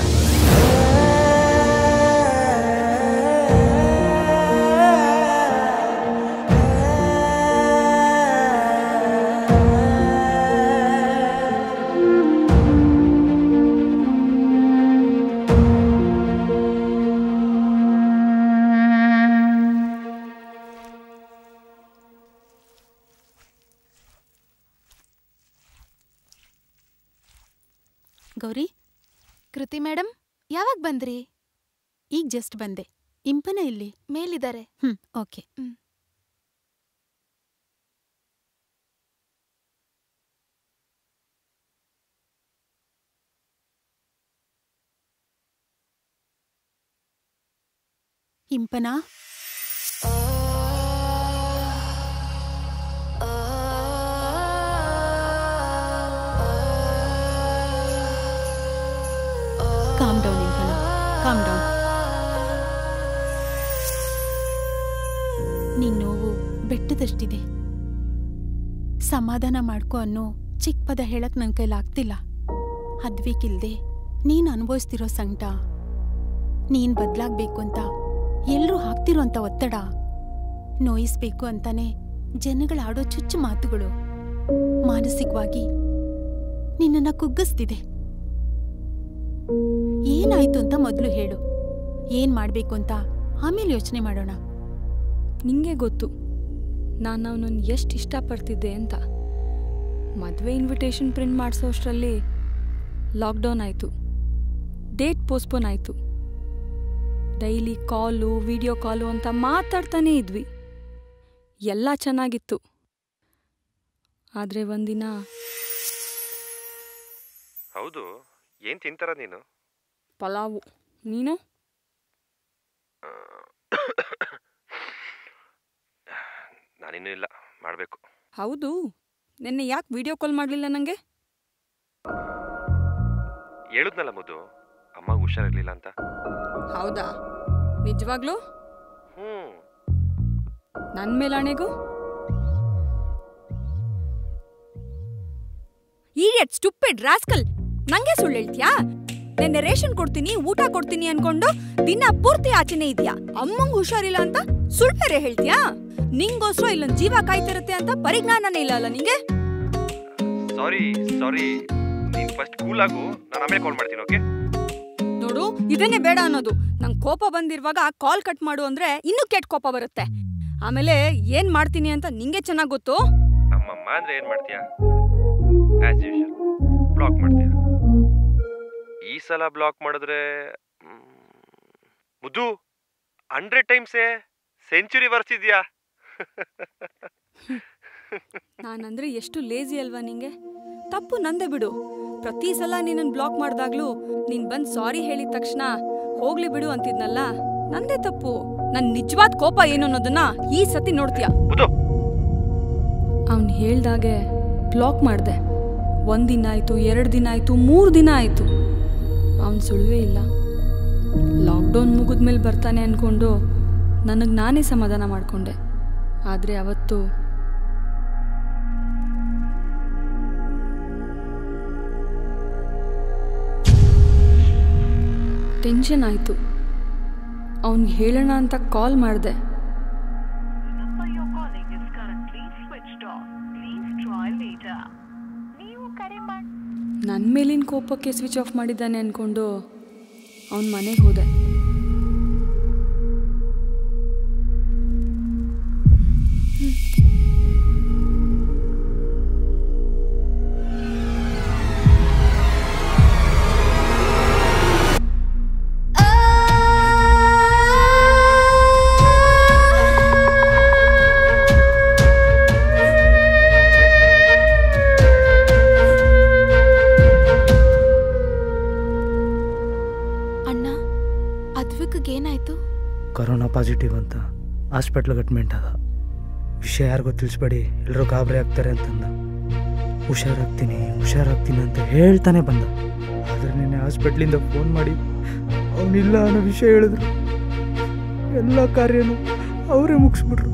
[SPEAKER 9] ಬಂದ್ರಿ?
[SPEAKER 16] ಈಗ ಜಸ್ಟ್ ಬಂದೆ. ಇಂಪನ ಇಲ್ಲಿ?
[SPEAKER 9] ಮೇಲಿದ್ದಾರೆ.
[SPEAKER 16] ಹ್ಮ್ ಓಕೆ ಇಂಪನಾ? ಬೆಟ್ಟದಷ್ಟಿದೆ ಸಮಾಧಾನ ಮಾಡ್ಕೊ ಅನ್ನೋ ಚಿಕ್ಕ ಪದ ಹೇಳಕ್ ನನ್ ಕೈಲಾಗ್ತಿಲ್ಲ ಅದ್ವಿಕಿಲ್ದೆ ನೀನ್ ಅನುಭವಿಸ್ತಿರೋ ಸಂಕಟ, ನೀನ್ ಬದ್ಲಾಗ್ಬೇಕು ಅಂತ ಎಲ್ರೂ ಹಾಕ್ತಿರೋಂತ ಒತ್ತಡ, ನೋಯಿಸ್ಬೇಕು ಅಂತಾನೆ ಜನಗಳಾಡೋ ಚುಚ್ಚು ಮಾತುಗಳು ಮಾನಸಿಕವಾಗಿ ನಿನ್ನನ್ನ ಕುಗ್ಗಿಸ್ತಿದೆ. ಏನಾಯ್ತು ಅಂತ ಮೊದಲು ಹೇಳು. ಏನ್ ಮಾಡ್ಬೇಕು ಅಂತ ಆಮೇಲೆ ಯೋಚನೆ ಮಾಡೋಣ.
[SPEAKER 8] ನಿಂಗೆ ಗೊತ್ತು. ನಾನು ಅವನನ್ನು ಎಷ್ಟು ಇಷ್ಟಪಡ್ತಿದ್ದೆ ಅಂತ. ಮದುವೆ ಇನ್ವಿಟೇಷನ್ ಪ್ರಿಂಟ್ ಮಾಡಿಸೋಷ್ಟರಲ್ಲಿ ಲಾಕ್ಡೌನ್ ಆಯಿತು. ಡೇಟ್ ಪೋಸ್ಟ್ಪೋನ್ ಆಯಿತು. ಡೈಲಿ ಕಾಲು ವಿಡಿಯೋ ಕಾಲು ಅಂತ ಮಾತಾಡ್ತಾನೇ ಇದ್ವಿ. ಎಲ್ಲ ಚೆನ್ನಾಗಿತ್ತು. ಆದರೆ ಒಂದಿನ
[SPEAKER 10] ಹೌದು ಏನು ತಿಂತಾರ ನೀನು?
[SPEAKER 8] ಪಲಾವು. ನೀನು?
[SPEAKER 10] ನಾನಿನ್ನೂ ಇಲ್ಲ ಮಾಡಬೇಕು.
[SPEAKER 8] ಹೌದು. ನಿನ್ನೆ ಯಾಕೆ ವಿಡಿಯೋ ಕಾಲ್ ಮಾಡಲಿಲ್ಲ ನನಗೆ
[SPEAKER 10] ಹೇಳುದ್ನಲ್ಲ ಮುದ್ದು ಅಮ್ಮ ಹುಷಾರಿರ್ಲಿಲ್ಲ ಅಂತ.
[SPEAKER 8] ಹೌದಾ? ನಿಜವಾಗ್ಲೂ?
[SPEAKER 10] ಹ್ಮ್
[SPEAKER 8] ನನ್ನ ಮೇಲಾಣೆಗೂ? ಈಡಿಯಟ್ ಸ್ಟುಪಿಡ್ ರಾಸ್ಕಲ್ ನಂಗೆ ಸುಳ್ಳು ಹೇಳ್ತೀಯಾ? ನಿನ್ನೆ ರೇಷನ್ ಕೊಡ್ತೀನಿ ಊಟ ಕೊಡ್ತೀನಿ ಅನ್ಕೊಂಡು ದಿನ ಪೂರ್ತಿ ಆಚೆನೆ ಇದೆಯಾ? ಅಮ್ಮಂಗ್ ಹುಷಾರಿಲ್ಲ ಅಂತ? ಸುಳ್ಳು ಬೇರೆ ಹೇಳ್ತೀಯಾ? ನಿಂಗೋಸ್ಕರ ಇಲ್ಲೊಂದ್ ಜೀವ ಕಾಯ್ತಿರುತ್ತೆ ಅಂತ ಪರಿಜ್ಞಾನನೇ ಇಲ್ಲ ಅಲ್ಲ ನಿಂಗೆ?
[SPEAKER 10] ಸಾರಿ ಸಾರಿ. ನೀನ್ ಫಸ್ಟ್ ಕೂಲ್ ಆಗು ನಾನು ಆಮೇಲೆ ಕಾಲ್ ಮಾಡ್ತೀನಿ ಓಕೆ
[SPEAKER 8] ನೋಡು ಇದನ್ನೇ ಬೇಡ ಅನ್ನೋದು. ನಂಗೆ ಕೋಪ ಬಂದಿರುವಾಗ ಕಾಲ್ ಕಟ್ ಮಾಡು ಅಂದ್ರೆ ಇನ್ನೂ ಕೆಟ್ಟ ಕೋಪ ಬರುತ್ತೆ. ಆಮೇಲೆ ಏನ್ ಮಾಡ್ತೀನಿ ಅಂತ ನಿಂಗೆ ಚೆನ್ನಾಗ್ ಗೊತ್ತು?
[SPEAKER 10] ನಮ್ಮಮ್ಮ ಅಂದ್ರೆ ಏನ್ ಮಾಡ್ತೀಯಾ? ಆಸ್ ಯೂಶುವಲ್ ಬ್ಲಾಕ್ ಮಾಡ್ತೀಯಾ? ಈ ಸಲ ಬ್ಲಾಕ್ ಮಾಡಿದ್ರೆ ಮುದ್ದು ಹಂಡ್ರೆಡ್ ಟೈಮ್ಸೇ ಸೆಂಚುರಿ ಬರ್ತಿದ್ಯಾ
[SPEAKER 8] ನಾನಂದ್ರೆ ಎಷ್ಟು ಲೇಜಿ ಅಲ್ವಾ ನಿಂಗೆ? ತಪ್ಪು ನಂದೆ ಬಿಡು. ಪ್ರತಿ ಸಲ ನಿನ್ನನ್ ಬ್ಲಾಕ್ ಮಾಡ್ದಾಗ್ಲೂ ನೀನ್ ಬಂದ್ ಸಾರಿ ಹೇಳಿದ ತಕ್ಷಣ ಹೋಗ್ಲಿ ಬಿಡು ಅಂತಿದ್ನಲ್ಲ? ನಂದೇ ತಪ್ಪು. ನನ್ ನಿಜವಾದ ಕೋಪ ಏನು ಅನ್ನೋದನ್ನ ಈ ಸತಿ ನೋಡ್ತೀಯ? ಅವ್ನು ಹೇಳ್ದಾಗೆ ಬ್ಲಾಕ್ ಮಾಡ್ದೆ. ಒಂದಿನ ಆಯ್ತು ಎರಡು ದಿನ ಆಯ್ತು ಮೂರು ದಿನ ಆಯ್ತು. ಅವನ್ ಸುಳುವೇ ಇಲ್ಲ. ಲಾಕ್ಡೌನ್ ಮುಗಿದ್ಮೇಲೆ ಬರ್ತಾನೆ ಅನ್ಕೊಂಡು ನನಗೆ ನಾನೇ ಸಮಾಧಾನ ಮಾಡಿಕೊಂಡೆ. ಆದರೆ ಅವತ್ತು ಟೆನ್ಷನ್ ಆಯಿತು. ಅವನಿಗೆ ಹೇಳೋಣ ಅಂತ ಕಾಲ್ ಮಾಡಿದೆ. ನನ್ನ ಮೇಲಿನ ಕೋಪಕ್ಕೆ ಸ್ವಿಚ್ ಆಫ್ ಮಾಡಿದ್ದಾನೆ ಅಂದ್ಕೊಂಡು ಅವನ ಮನೆಗೆ ಹೋದೆ.
[SPEAKER 19] ಹಾಸ್ಪಿಟ್ಲಿಗೆ ಅಡ್ಮಿಂಟ್ ಅದ. ವಿಷಯ ಯಾರಿಗೂ ತಿಳಿಸ್ಬೇಡಿ ಎಲ್ಲರೂ ಗಾಬರಿ ಆಗ್ತಾರೆ ಅಂತಂದ. ಹುಷಾರಾಗ್ತೀನಿ ಹುಷಾರಾಗ್ತೀನಿ ಅಂತ ಹೇಳ್ತಾನೆ ಬಂದ. ಆದರೆ ನಿನ್ನೆ ಹಾಸ್ಪಿಟ್ಲಿಂದ ಫೋನ್ ಮಾಡಿ ಅವನಿಲ್ಲ ಅನ್ನೋ ವಿಷಯ ಹೇಳಿದ್ರು. ಎಲ್ಲ ಕಾರ್ಯನೂ ಅವರೇ ಮುಗಿಸ್ಬಿಟ್ರು.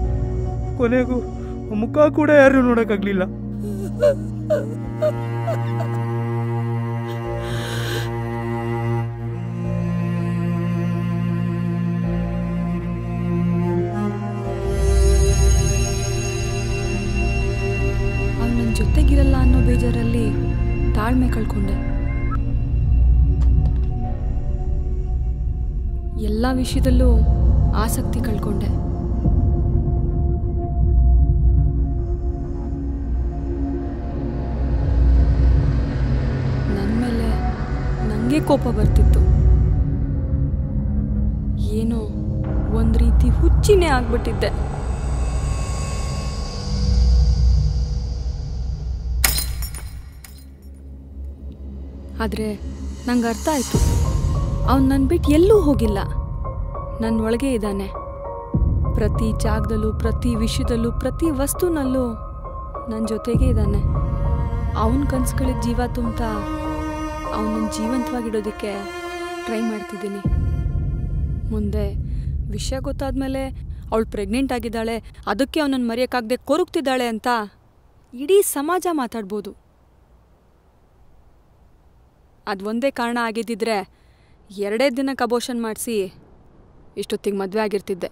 [SPEAKER 19] ಕೊನೆಗೂ ಮುಖ ಕೂಡ ಯಾರು ನೋಡೋಕ್ಕಾಗಲಿಲ್ಲ.
[SPEAKER 8] ವಿಷಯದಲ್ಲೂ ಆಸಕ್ತಿ ಕಳ್ಕೊಂಡೆ. ನನ್ನ ಮೇಲೆ ನನಗೆ ಕೋಪ ಬರ್ತಿತ್ತು. ಏನೋ ಒಂದು ರೀತಿ ಹುಚ್ಚಿನೇ ಆಗ್ಬಿಟ್ಟಿದ್ದೆ. ಆದರೆ ನಂಗೆ ಅರ್ಥ ಆಯಿತು. ಅವನು ನನ್ನ ಬಿಟ್ಟು ಎಲ್ಲೂ ಹೋಗಿಲ್ಲ. ನನ್ನ ಒಳಗೆ ಇದ್ದಾನೆ. ಪ್ರತಿ ಜಾಗದಲ್ಲೂ, ಪ್ರತಿ ವಿಷಯದಲ್ಲೂ, ಪ್ರತಿ ವಸ್ತುನಲ್ಲೂ ನನ್ನ ಜೊತೆಗೆ ಇದ್ದಾನೆ. ಅವನ ಕನಸುಗಳಿಗೆ ಜೀವ ತುಂಬ್ತಾ ಅವನನ್ನು ಜೀವಂತವಾಗಿಡೋದಕ್ಕೆ ಟ್ರೈ ಮಾಡ್ತಿದ್ದೀನಿ. ಮುಂದೆ ವಿಷಯ ಗೊತ್ತಾದ್ಮೇಲೆ ಅವಳು ಪ್ರೆಗ್ನೆಂಟ್ ಆಗಿದ್ದಾಳೆ, ಅದಕ್ಕೆ ಅವನನ್ನು ಮರೆಯೋಕ್ಕಾಗದೆ ಕೊರುಕ್ತಿದ್ದಾಳೆ ಅಂತ ಇಡೀ ಸಮಾಜ ಮಾತಾಡ್ಬೋದು. ಅದು ಒಂದೇ ಕಾರಣ ಆಗಿದ್ದಿದ್ರೆ ಎರಡೇ ದಿನಕ್ಕೆ ಅಬೋಷನ್ ಮಾಡಿಸಿ ಇಷ್ಟೊತ್ತಿಗೆ ಮದುವೆ ಆಗಿರ್ತಿದ್ದೆ.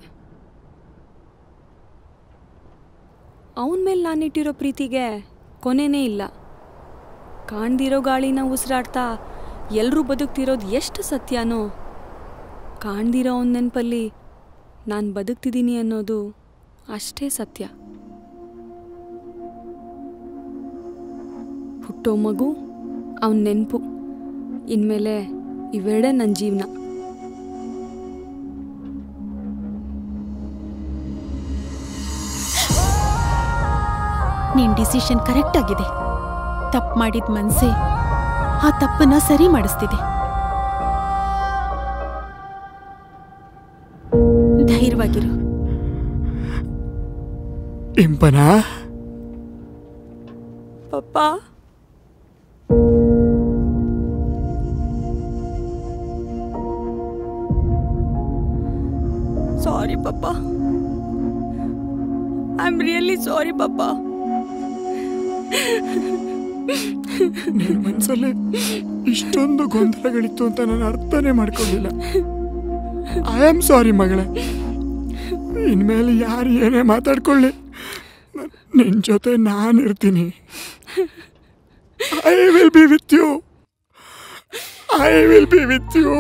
[SPEAKER 8] ಅವನ ಮೇಲೆ ನಾನಿಟ್ಟಿರೋ ಪ್ರೀತಿಗೆ ಕೊನೆನೇ ಇಲ್ಲ. ಕಾಣ್ದಿರೋ ಗಾಳಿನ ಉಸಿರಾಡ್ತಾ ಎಲ್ಲರೂ ಬದುಕ್ತಿರೋದು ಎಷ್ಟು ಸತ್ಯನೋ. ಕಾಣ್ದಿರೋ ಅವನ ನೆನಪಲ್ಲಿ ನಾನು ಬದುಕ್ತಿದ್ದೀನಿ ಅನ್ನೋದು ಅಷ್ಟೇ ಸತ್ಯ. ಹುಟ್ಟೋ ಮಗು ಅವನ ನೆನಪು. ಇನ್ಮೇಲೆ ಇವೆರಡೇ ನನ್ನ ಜೀವನ.
[SPEAKER 16] ನಿನ್ ಡಿಸಿಷನ್ ಕರೆಕ್ಟ್ ಆಗಿದೆ. ತಪ್ಪು ಮಾಡಿದ ಮನ್ಸೆ ಆ ತಪ್ಪನ್ನ ಸರಿ ಮಾಡಿಸ್ತಿದೆ. ಧೈರ್ಯವಾಗಿರು.
[SPEAKER 5] Impana?
[SPEAKER 8] Papa. Sorry papa. I am really sorry papa.
[SPEAKER 5] ನಿನ್ನ ಮನಸ್ಸಲ್ಲಿ ಇಷ್ಟೊಂದು ಗೊಂದಲಗಳಿತ್ತು ಅಂತ ನಾನು ಅರ್ಥನೇ ಮಾಡ್ಕೊಂಡಿಲ್ಲ. ಐ ಆಮ್ ಸಾರಿ ಮಗಳೇ. ಇನ್ಮೇಲೆ ಯಾರು ಏನೇ ಮಾತಾಡ್ಕೊಳ್ಳಿ. ನಿನ್ನ ಜೊತೆ ನಾನು ಇರ್ತೀನಿ. I will be with you I will be with you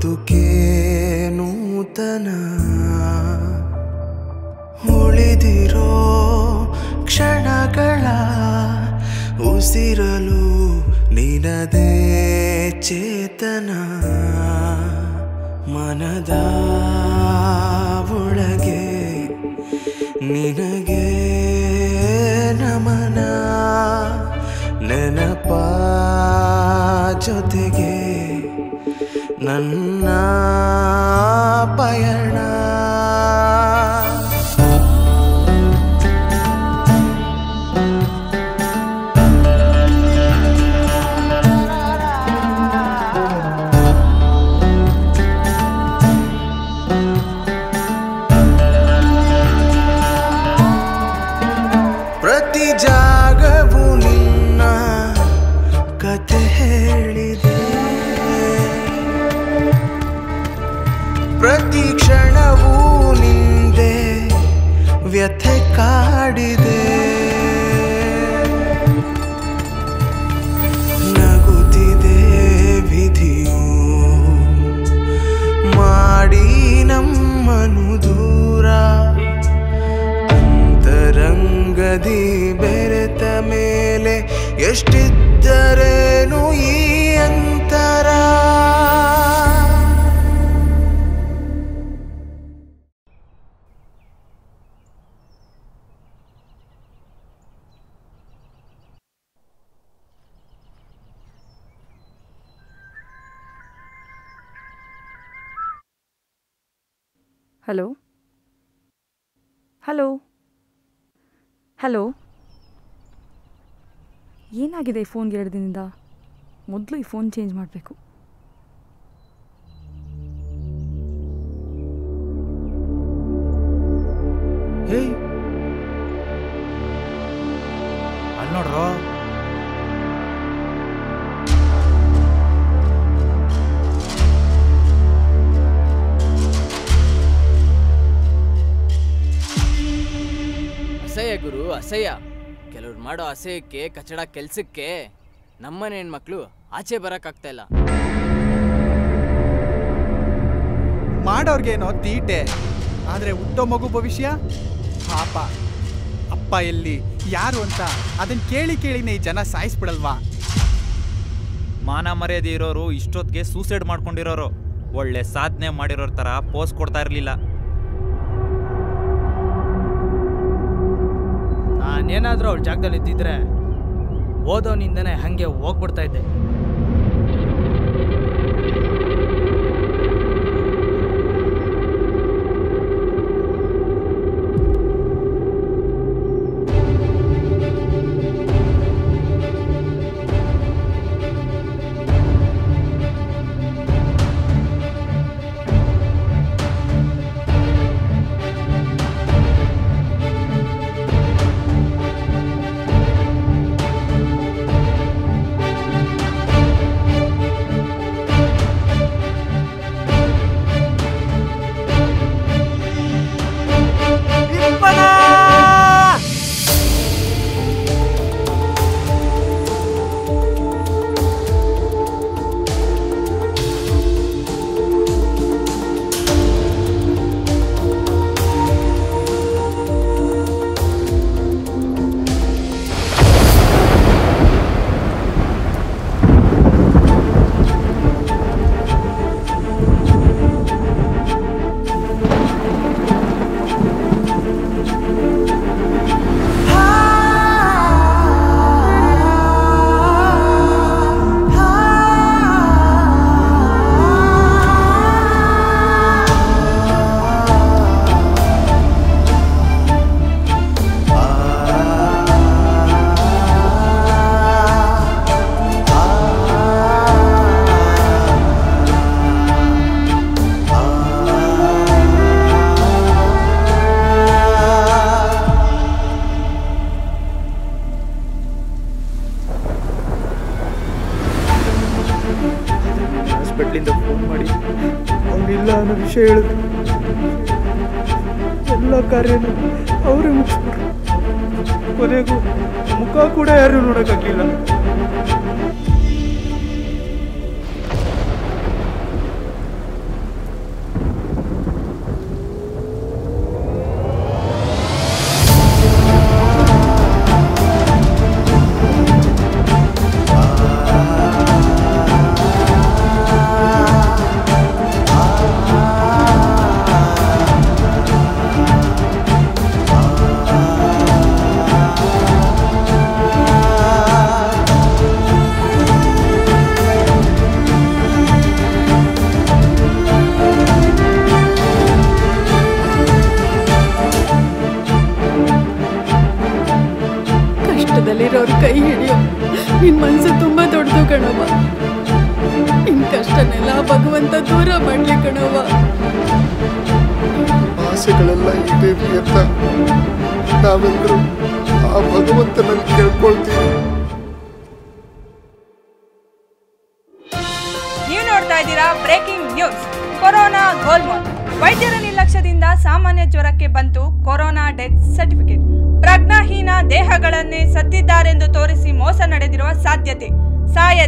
[SPEAKER 20] ಬದುಕೇ ನೂತನ ಉಳಿದಿರೋ ಕ್ಷಣಗಳ ಉಸಿರಲು ನಿನದೇ ಚೇತನ. ಮನದ ಒಳಗೆ ನಿನಗೆ ನಮನ ನೆನಪ ಜೊತೆಗೆ ನನ್ನ ಪಯಣ
[SPEAKER 8] ಹಲೋ. ಹಲೋ. ಏನಾಗಿದೆ ಈ ಫೋನ್ಗೆ ಎರಡು ದಿನದಿಂದ? ಮೊದಲು ಈ ಫೋನ್ ಚೇಂಜ್ ಮಾಡಬೇಕು.
[SPEAKER 6] ಹೇ ಅಲ್ಲಿ ನೋಡ್ರೋ?
[SPEAKER 11] ಅಸಹ್ಯ. ಕೆಲವ್ರು ಮಾಡೋ ಅಸಹ್ಯಕ್ಕೆ ಕಚಡ ಕೆಲ್ಸಕ್ಕೆ ನಮ್ಮನೆ ಹೆಣ್ಮಕ್ಳು ಆಚೆ ಬರಕ್ಕಾಗ್ತಾ ಇಲ್ಲ.
[SPEAKER 6] ಮಾಡೋರ್ಗೇನೋ ತೀಟೆ ಆದ್ರೆ ಹುಟ್ಟೋ ಮಗು ಭವಿಷ್ಯ? ಪಾಪ. ಅಪ್ಪ ಎಲ್ಲಿ ಯಾರು ಅಂತ ಅದನ್ನ ಕೇಳಿ ಕೇಳಿನೇ ಈ ಜನ ಸಾಯಿಸ್ಬಿಡಲ್ವಾ?
[SPEAKER 17] ಮಾನ ಮರ್ಯಾದೆ ಇರೋರು ಇಷ್ಟೊತ್ತಿಗೆ ಸೂಸೈಡ್ ಮಾಡ್ಕೊಂಡಿರೋರು. ಒಳ್ಳೆ ಸಾಧನೆ ಮಾಡಿರೋರ್ ತರ ಪೋಸ್ ಕೊಡ್ತಾ ಇರಲಿಲ್ಲ.
[SPEAKER 19] ನಾನೇನಾದ್ರೂ ಅವಳ ಜಾಗದಲ್ಲಿ ಇದ್ದಿದ್ರೆ ಓದೋನಿಂದನೇ ಹಾಗೆ ಹೋಗ್ಬಿಡ್ತಾ ಇದ್ದೆ.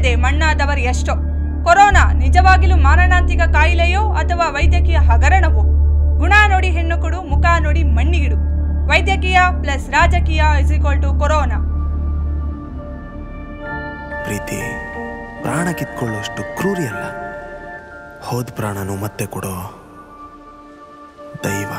[SPEAKER 21] ಸಾಯದೆ ಮಣ್ಣಾದವರು ಎಷ್ಟೋ. ಕೊರೋನಾ ನಿಜವಾಗಿಲೂ ಮಾರಣಾಂತಿಕ ಕಾಯಿಲೆಯೋ ಅಥವಾ ವೈದ್ಯಕೀಯ ಹಗರಣವೋ? ಗುಣ ನೋಡಿ ಹೆಣ್ಣು ಕೊಡು, ಮುಖ ನೋಡಿ ಮಣ್ಣಿಗಿಡು ವೈದ್ಯಕೀಯ ಪ್ಲಸ್ ರಾಜಕೀಯ ಇಸ್ ಈಕ್ವಲ್ ಟು ಕೊರೋನಾ.
[SPEAKER 22] ಪ್ರೀತಿ ಪ್ರಾಣ ಕಿತ್ಕೊಳ್ಳೋಷ್ಟು ಕ್ರೂರಿ ಅಲ್ಲ. ಹೋದ ಪ್ರಾಣನು ಮತ್ತೆ ಕೊಡೋ ದೈವ.